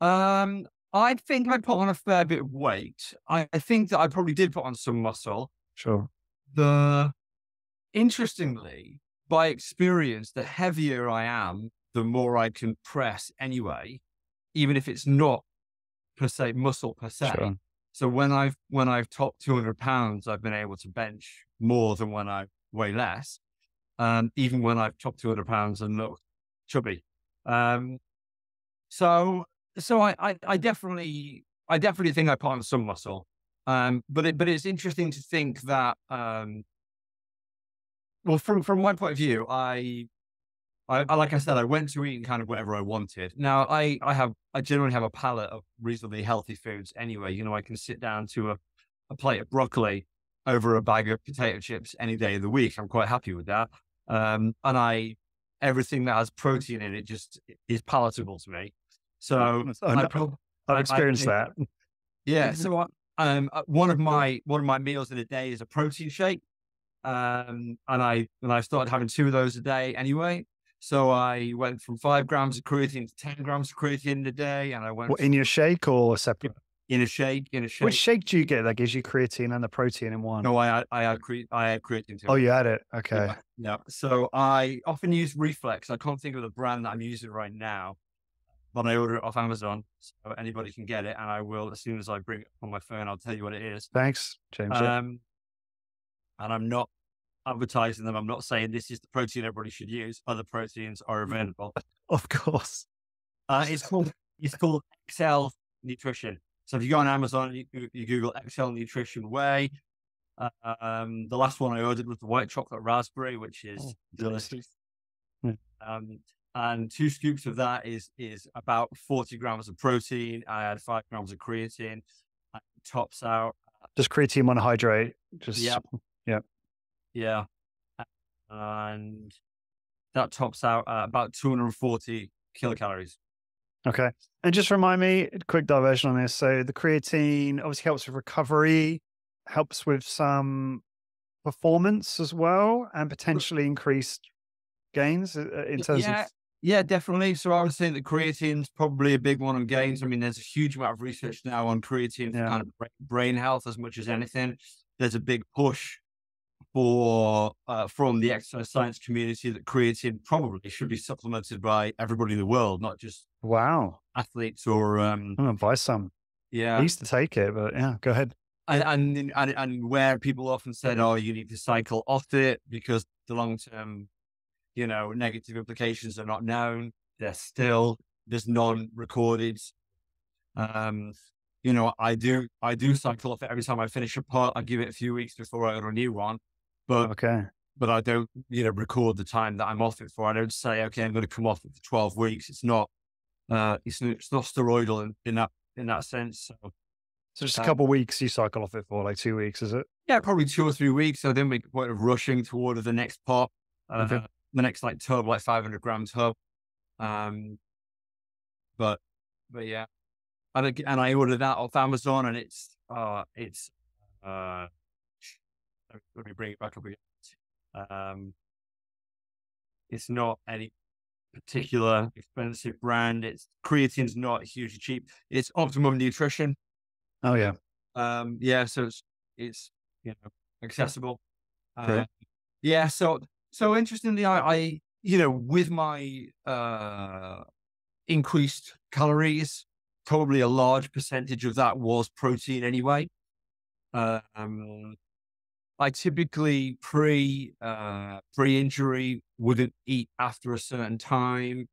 Um, I think I put on a fair bit of weight. I, I think that I probably did put on some muscle. Sure. The interestingly, by experience, the heavier I am, the more I can press anyway, even if it's not per se muscle per se. Sure. So when I've when I've topped 200 pounds, I've been able to bench more than when I weigh less. Um, even when I've topped 200 pounds and look chubby. Um, so so I, I, I definitely, I definitely think I put on some muscle. Um, but it, but it's interesting to think that, um, well, from from my point of view, I, I, I, like I said, I went to eating kind of whatever I wanted. Now, I, I have, I generally have a palate of reasonably healthy foods anyway. You know, I can sit down to a, a plate of broccoli over a bag of potato chips any day of the week. I'm quite happy with that. Um, and I, everything that has protein in it just is palatable to me. So I prob- I've experienced I, that. Yeah. So I, um, uh, one of my one of my meals in a day is a protein shake, um, and I and I started having two of those a day anyway. So I went from five grams of creatine to ten grams of creatine a day, and I went what, in your shake or separate. in a shake. In a shake. Which shake do you get that gives you creatine and the protein in one? No, I I had cre- I had creatine. Oh, you had it. Okay. Yeah, yeah. So I often use Reflex. I can't think of the brand that I'm using right now, but I order it off Amazon, so anybody can get it, and I will as soon as I bring it on my phone. I'll tell you what it is. Thanks, James. Um, and I'm not advertising them. I'm not saying this is the protein everybody should use. Other proteins are available. of course. Uh, it's called it's called XL Nutrition. So if you go on Amazon, you, you Google XL Nutrition Whey. Uh, um, the last one I ordered was the white chocolate raspberry, which is Oh, delicious. Hmm. Um, and two scoops of that is is about 40 grams of protein. I had five grams of creatine. It tops out Just creatine monohydrate. Just Yeah. Yeah. And that tops out at about 240 kilocalories. Okay. And just remind me, quick diversion on this. So the creatine obviously helps with recovery, helps with some performance as well, and potentially increased gains uh, uh, in terms yeah, of yeah, definitely. So I would say that creatine's probably a big one on gains. I mean, there's a huge amount of research now on creatine for Yeah. kind of brain health as much as anything. There's a big push for uh, from the exercise science community that creatine probably should be supplemented by everybody in the world, not just wow. athletes or um, I'm gonna buy some. yeah. I used to take it, but yeah, go ahead. and, and and and where people often said, "Oh, you need to cycle off it because the long term, you know, negative implications are not known." They're still there's non-recorded." Um, you know, I do I do cycle off it every time I finish a pot. I give it a few weeks before I order a new one, but Okay. but I don't you know record the time that I'm off it for. I don't say, "Okay, I'm going to come off it for twelve weeks." It's not uh, it's it's not steroidal in, in that in that sense. So So just a Uh, couple weeks you cycle off it for, like two weeks, is it? Yeah, probably two or three weeks. So then make a point of rushing toward the next pot, uh, Okay. the next like tub, like 500 gram tub. Um, but, but yeah, and, ag- and I ordered that off Amazon and it's, uh, it's, uh, let me- bring it back up again. Um, it's not any particular expensive brand. It's creatine's not hugely cheap. It's optimum nutrition. Oh yeah. Um, yeah, so it's it's you know accessible. Uh, yeah, so so interestingly, I, I you know with my uh increased calories, probably a large percentage of that was protein anyway. Uh, Um, I typically pre uh pre injury wouldn't eat after a certain time.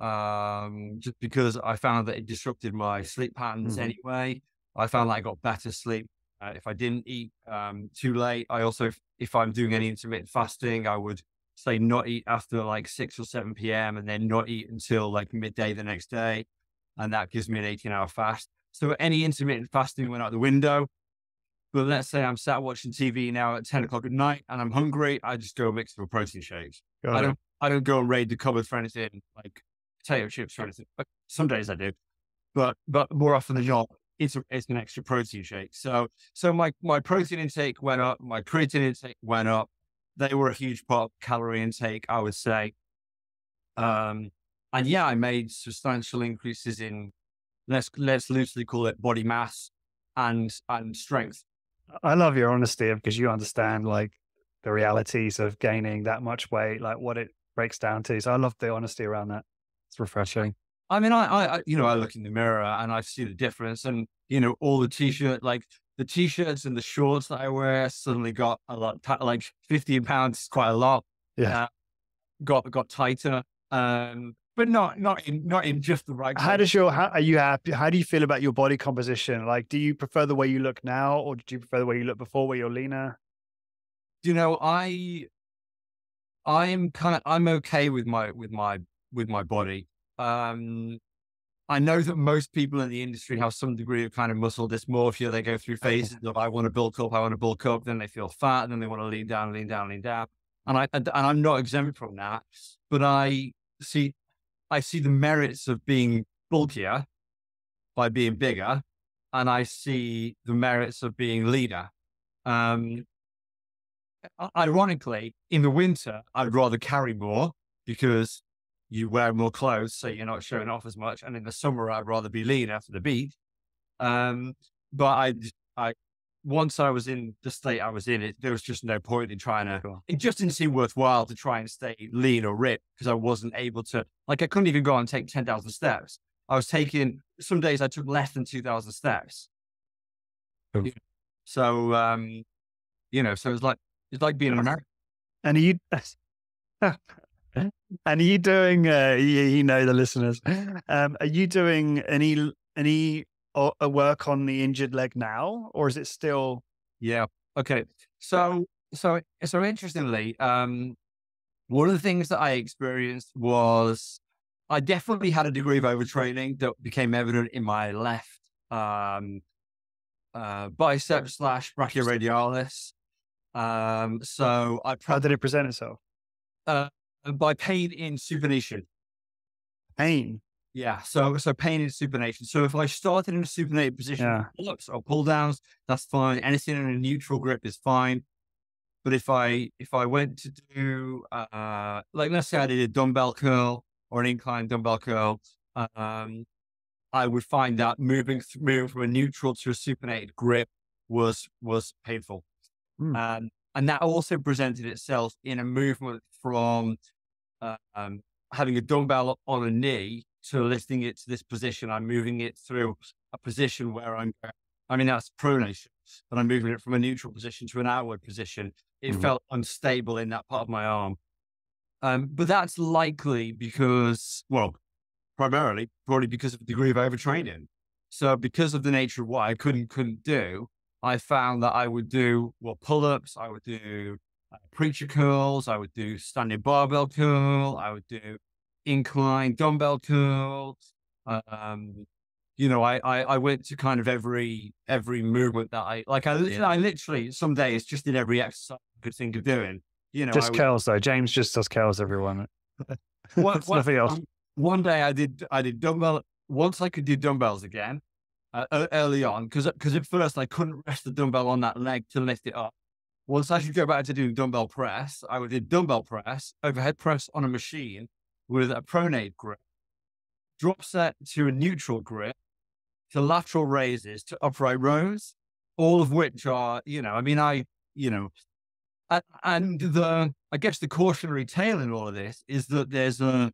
Um, just because I found that it disrupted my sleep patterns Mhm. anyway. I found that I got better sleep uh, if I didn't eat um, too late. I also, if, if I'm doing any intermittent fasting, I would say not eat after like 6 or 7 p.m. and then not eat until like midday the next day. And that gives me an 18 hour fast. So any intermittent fasting went out the window. But let's say I'm sat watching TV now at 10 o'clock at night and I'm hungry. I just go mix of a protein shakes. Got I it. don't, I don't go and raid the cupboard for anything like potato chips or anything. But some days I do, but but more often than not, it's a, it's an extra protein shake. So so my my protein intake went up, my creatine intake went up. They were a huge part of calorie intake, I would say. Um, and yeah, I made substantial increases in let's let's loosely call it body mass and and strength. I love your honesty because you understand like the realities of gaining that much weight, like what it breaks down to. So I love the honesty around that. It's refreshing. I mean, I, I, you know, I look in the mirror and I see the difference, and you know, all the t-shirt, like the t-shirts and the shorts that I wear, suddenly got a lot, like fifteen pounds, is quite a lot. Yeah. Uh, got got tighter, um, but not not in not in just the right. How way. does your how are you happy? How do you feel about your body composition? Like, do you prefer the way you look now, or do you prefer the way you look before, where you're leaner? you know, I, I'm kind of I'm okay with my with my with my body. Um, I know that most people in the industry have some degree of kind of muscle dysmorphia. They go through phases of I want to bulk up, I want to bulk up, then they feel fat, and then they want to lean down, lean down, lean down. And I and I'm not exempt from that, but I see I see the merits of being bulkier by being bigger, and I see the merits of being leaner. Um, ironically, in the winter, I'd rather carry more because you wear more clothes, so you're not showing off as much. And in the summer, I'd rather be lean after the beach. Um, but I, I, once I was in the state I was in, it there was just no point in trying to. It just didn't seem worthwhile to try and stay lean or ripped because I wasn't able to. Like I couldn't even go and take ten thousand steps. I was taking some days I took less than two thousand steps. Oh. So, um, you know, so it's like it's like being an American. And are you and are you doing? Uh, you, you know the listeners. Um, are you doing any any uh, work on the injured leg now, or is it still? Yeah. Okay. So so so interestingly, um, one of the things that I experienced was I definitely had a degree of overtraining that became evident in my left um, uh, bicep slash brachioradialis. Um, so I how did it present itself? Uh, by pain in supination. Pain. Yeah. So so pain in supination. So if I started in a supinated position, yeah. pull-ups or pull downs, that's fine. Anything in a neutral grip is fine. But if I if I went to do uh like let's say I did a dumbbell curl or an incline dumbbell curl, um, I would find that moving moving from a neutral to a supinated grip was was painful. Mm. Um, and that also presented itself in a movement from uh, um, having a dumbbell on a knee to lifting it to this position. I'm moving it through a position where I'm, I mean, that's pronation, but I'm moving it from a neutral position to an outward position. It mm-hmm. felt unstable in that part of my arm. Um, but that's likely because, well, primarily probably because of the degree of overtraining. So because of the nature of what I couldn't couldn't do, I found that I would do well pull ups, I would do uh, preacher curls, I would do standing barbell curl, I would do incline dumbbell curls. Um, you know, I, I, I went to kind of every every movement that I like. I, yeah. I literally some days just did every exercise I could think of doing. You know, just would, curls though. James just does curls. Everyone. what, nothing else. Um, one day I did I did dumbbell. Once I could do dumbbells again, uh, early on because because at first I couldn't rest the dumbbell on that leg to lift it up. Once I could go back to doing dumbbell press, I would do dumbbell press, overhead press on a machine with a pronate grip, drop set to a neutral grip, to lateral raises, to upright rows, all of which are, you know, I mean, I, you know, and the, I guess the cautionary tale in all of this is that there's a,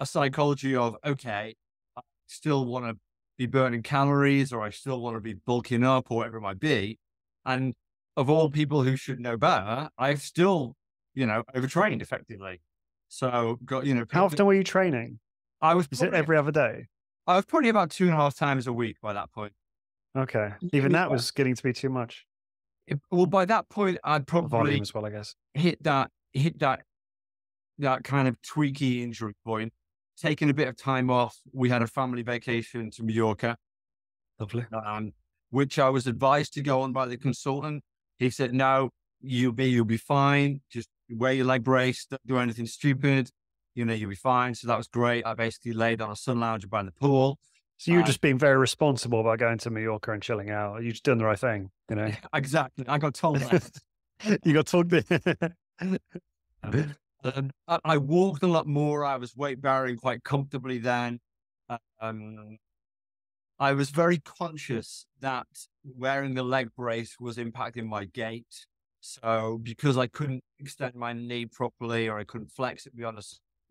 a psychology of, okay, I still want to be burning calories or I still want to be bulking up or whatever it might be. And of all people who should know better, I've still, you know, overtrained effectively. So got, you know, how often were you training? I was, is it every other day? I was probably about two and a half times a week by that point. Okay. Even that was getting to be too much. It, well, by that point, I'd probably volume as well, I guess. Hit that, hit that, that kind of tweaky injury point taking a bit of time off. We had a family vacation to Mallorca. Lovely. Um, which I was advised to go on by the consultant. He said, no, you'll be, you'll be fine. Just wear your leg brace. Don't do anything stupid. You know, you'll be fine. So that was great. I basically laid on a sun lounger by the pool. So you were uh, just being very responsible by going to Mallorca and chilling out. You just doing the right thing, you know? Exactly. I got told that. you got told that. Um, I, I, walked a lot more. I was weight bearing quite comfortably then. Um, I was very conscious that wearing the leg brace was impacting my gait. So because I couldn't extend my knee properly or I couldn't flex it beyond a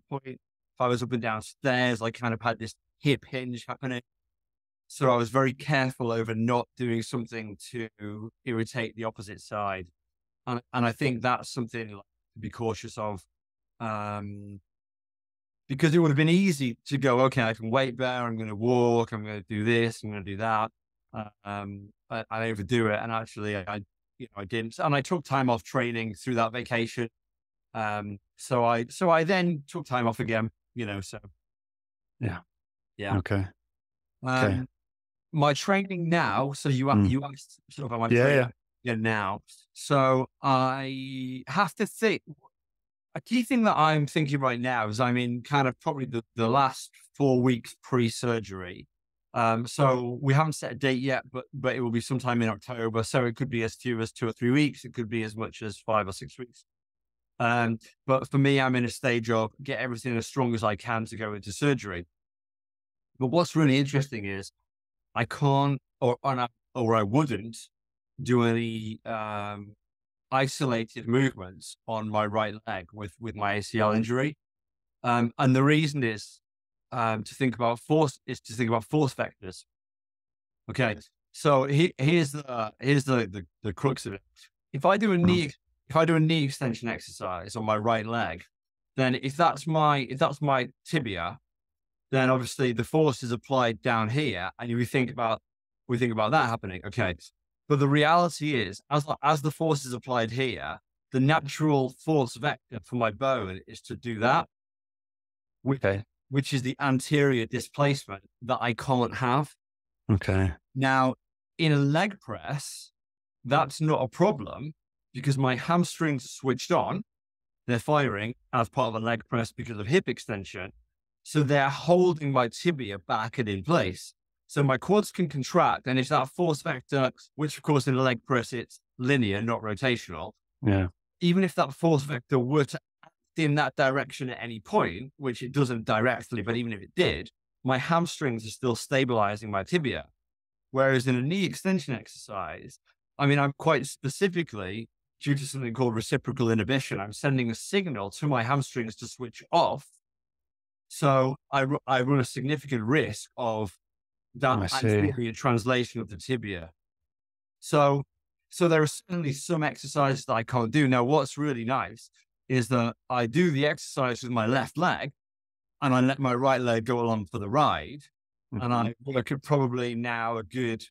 point, if I was up and down stairs, I kind of had this hip hinge happening. So I was very careful over not doing something to irritate the opposite side. And, and I think that's something to be cautious of um, because it would have been easy to go, okay, I can weight bear, I'm going to walk, I'm going to do this, I'm going to do that. Uh, um, I, I overdo it. And actually, I, you know, I didn't. And I took time off training through that vacation. Um, so I, so I then took time off again, you know, so. Yeah. Yeah. Okay. Um, okay. My training now, so you, mm. you asked sort of about my yeah, training yeah. yeah, now. So I have to think, a key thing that I'm thinking right now is I'm in kind of probably the, the last four weeks pre surgery. Um, so we haven't set a date yet, but but it will be sometime in October. So it could be as few as two or three weeks. It could be as much as five or six weeks. Um, but for me, I'm in a stage of get everything as strong as I can to go into surgery. But what's really interesting is I can't, or or, or I wouldn't do any um, isolated movements on my right leg with with my ACL injury. Um, and the reason is um, to think about force is to think about force vectors. Okay, so he, here's the here's the, the the crux of it. If I do a knee if I do a knee extension exercise on my right leg, then if that's my if that's my tibia, then obviously the force is applied down here, and we think about we think about that happening. Okay, but the reality is, as as the force is applied here, the natural force vector for my bone is to do that. Okay. Which is the anterior displacement that I can't have. Okay. Now, in a leg press, that's not a problem because my hamstrings are switched on. They're firing as part of a leg press because of hip extension. So they're holding my tibia back and in place. So my quads can contract. And if that force vector, which of course in a leg press, it's linear, not rotational. Yeah. Even if that force vector were to in that direction at any point, which it doesn't directly, but even if it did, my hamstrings are still stabilizing my tibia. Whereas in a knee extension exercise, I mean, I'm quite specifically due to something called reciprocal inhibition, I'm sending a signal to my hamstrings to switch off. So I, I run a significant risk of that oh, anterior translation of the tibia. So, so there are certainly some exercises that I can't do. Now, what's really nice is that I do the exercise with my left leg and I let my right leg go along for the ride. Mm-hmm. And I work at probably now a good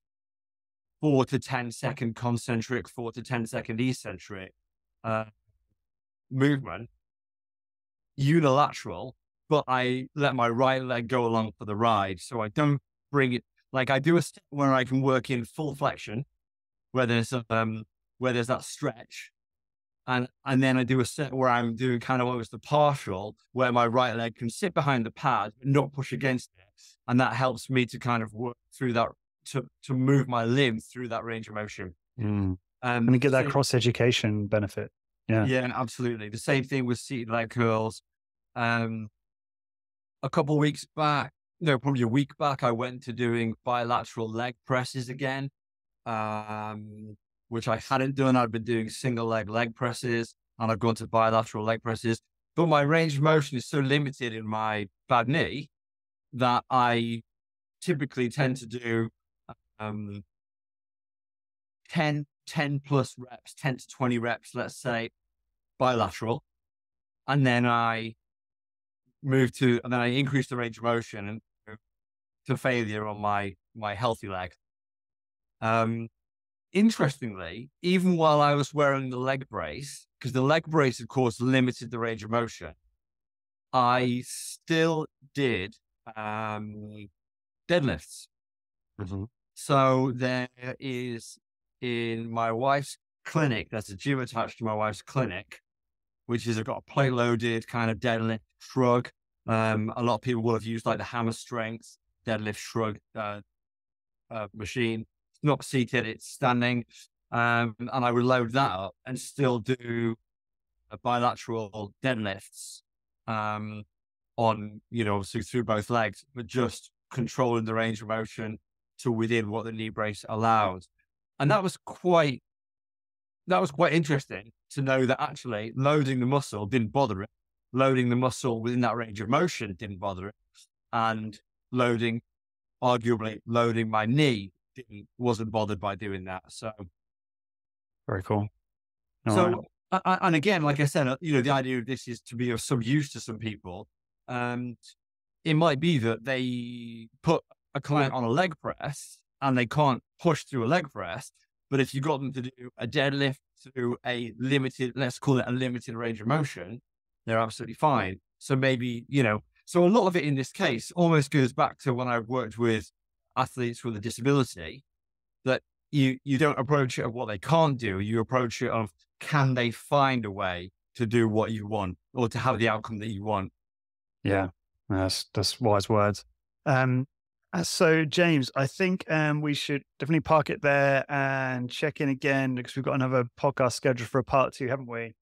four to ten second concentric, four to ten second eccentric uh, movement, unilateral, but I let my right leg go along for the ride. So I don't bring it like I do a step where I can work in full flexion, where there's um where there's that stretch. And and then I do a set where I'm doing kind of what was the partial, where my right leg can sit behind the pad, but not push against it. And that helps me to kind of work through that to to move my limb through that range of motion. Mm. Um, and get that cross education benefit. Yeah, yeah, absolutely. The same thing with seated leg curls. Um, a couple weeks back, no, probably a week back, I went to doing bilateral leg presses again, um, which I hadn't done. I'd been doing single leg leg presses, and I've gone to bilateral leg presses. But my range of motion is so limited in my bad knee that I typically tend to do um, 10, 10 plus reps, 10 to 20 reps, let's say, bilateral. And then I move to, and then I increase the range of motion and to failure on my, my healthy leg. Um, interestingly, even while I was wearing the leg brace, because the leg brace, of course, limited the range of motion, I still did um, deadlifts. Mm-hmm. So there is in my wife's clinic, there's a gym attached to my wife's clinic, which is I've got a plate loaded kind of deadlift shrug. Um, a lot of people will have used like the hammer strength deadlift shrug uh, uh, machine. Not seated, it's standing. Um, and I would load that up and still do bilateral deadlifts um, on, you know, obviously through both legs, but just controlling the range of motion to within what the knee brace allowed. And that was quite that was quite interesting to know that actually loading the muscle didn't bother it. Loading the muscle within that range of motion didn't bother it. And loading, arguably loading my knee wasn't bothered by doing that. So very cool. All so, right. and again, like I said, uh, you know, the idea of this is to be of some use to some people. And it might be that they put a client on a leg press and they can't push through a leg press. But if you got them to do a deadlift through a limited, let's call it a limited range of motion, they're absolutely fine. So maybe, you know, so a lot of it in this case almost goes back to when I've worked with athletes with a disability that you, you don't approach it of what they can't do. You approach it of can they find a way to do what you want or to have the outcome that you want. Yeah, that's, that's wise words. Um, uh, so, James, I think um, we should definitely park it there and check in again because we've got another podcast scheduled for a part two, haven't we?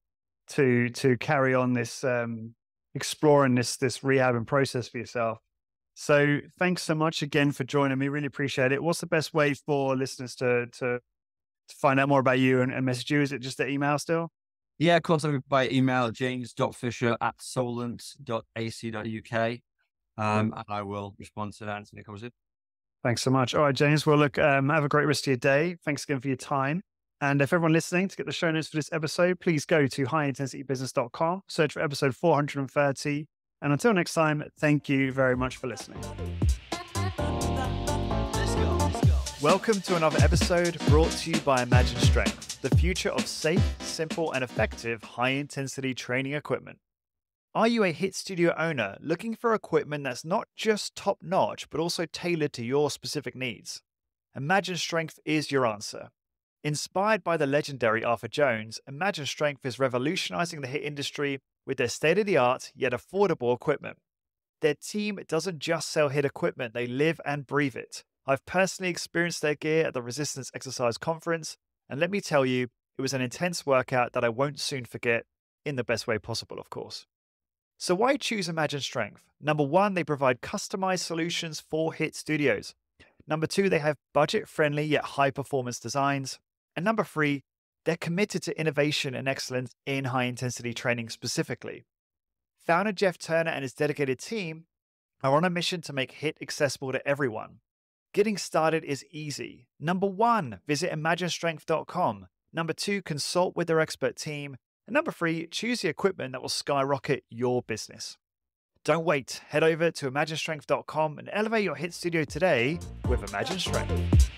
To to carry on this um, exploring this this rehab and process for yourself. So thanks so much again for joining me. Really appreciate it. What's the best way for listeners to to, to find out more about you and, and message you? Is it just the email still? Yeah, contact me by email, james.fisher at solent.ac.uk. Um, and I will respond to that anything that comes in. Thanks so much. All right, James. Well, look, um, have a great rest of your day. Thanks again for your time. And if everyone listening to get the show notes for this episode, please go to highintensitybusiness.com, search for episode 430. And until next time, thank you very much for listening. Welcome to another episode brought to you by Imagine Strength, the future of safe, simple, and effective high intensity training equipment. Are you a HIT studio owner looking for equipment that's not just top notch, but also tailored to your specific needs? Imagine Strength is your answer. Inspired by the legendary Arthur Jones, Imagine Strength is revolutionizing the HIT industry with their state of the art yet affordable equipment. Their team doesn't just sell HIT equipment, they live and breathe it. I've personally experienced their gear at the Resistance Exercise Conference, and let me tell you, it was an intense workout that I won't soon forget, in the best way possible, of course. So, why choose Imagine Strength? Number one, they provide customized solutions for HIT studios. Number two, they have budget friendly yet high performance designs. And number three, they're committed to innovation and excellence in high intensity training specifically. Founder Jeff Turner and his dedicated team are on a mission to make HIT accessible to everyone. Getting started is easy. Number one, visit imaginestrength.com. Number two, consult with their expert team. And number three, choose the equipment that will skyrocket your business. Don't wait. Head over to imaginestrength.com and elevate your HIT studio today with Imagine Strength.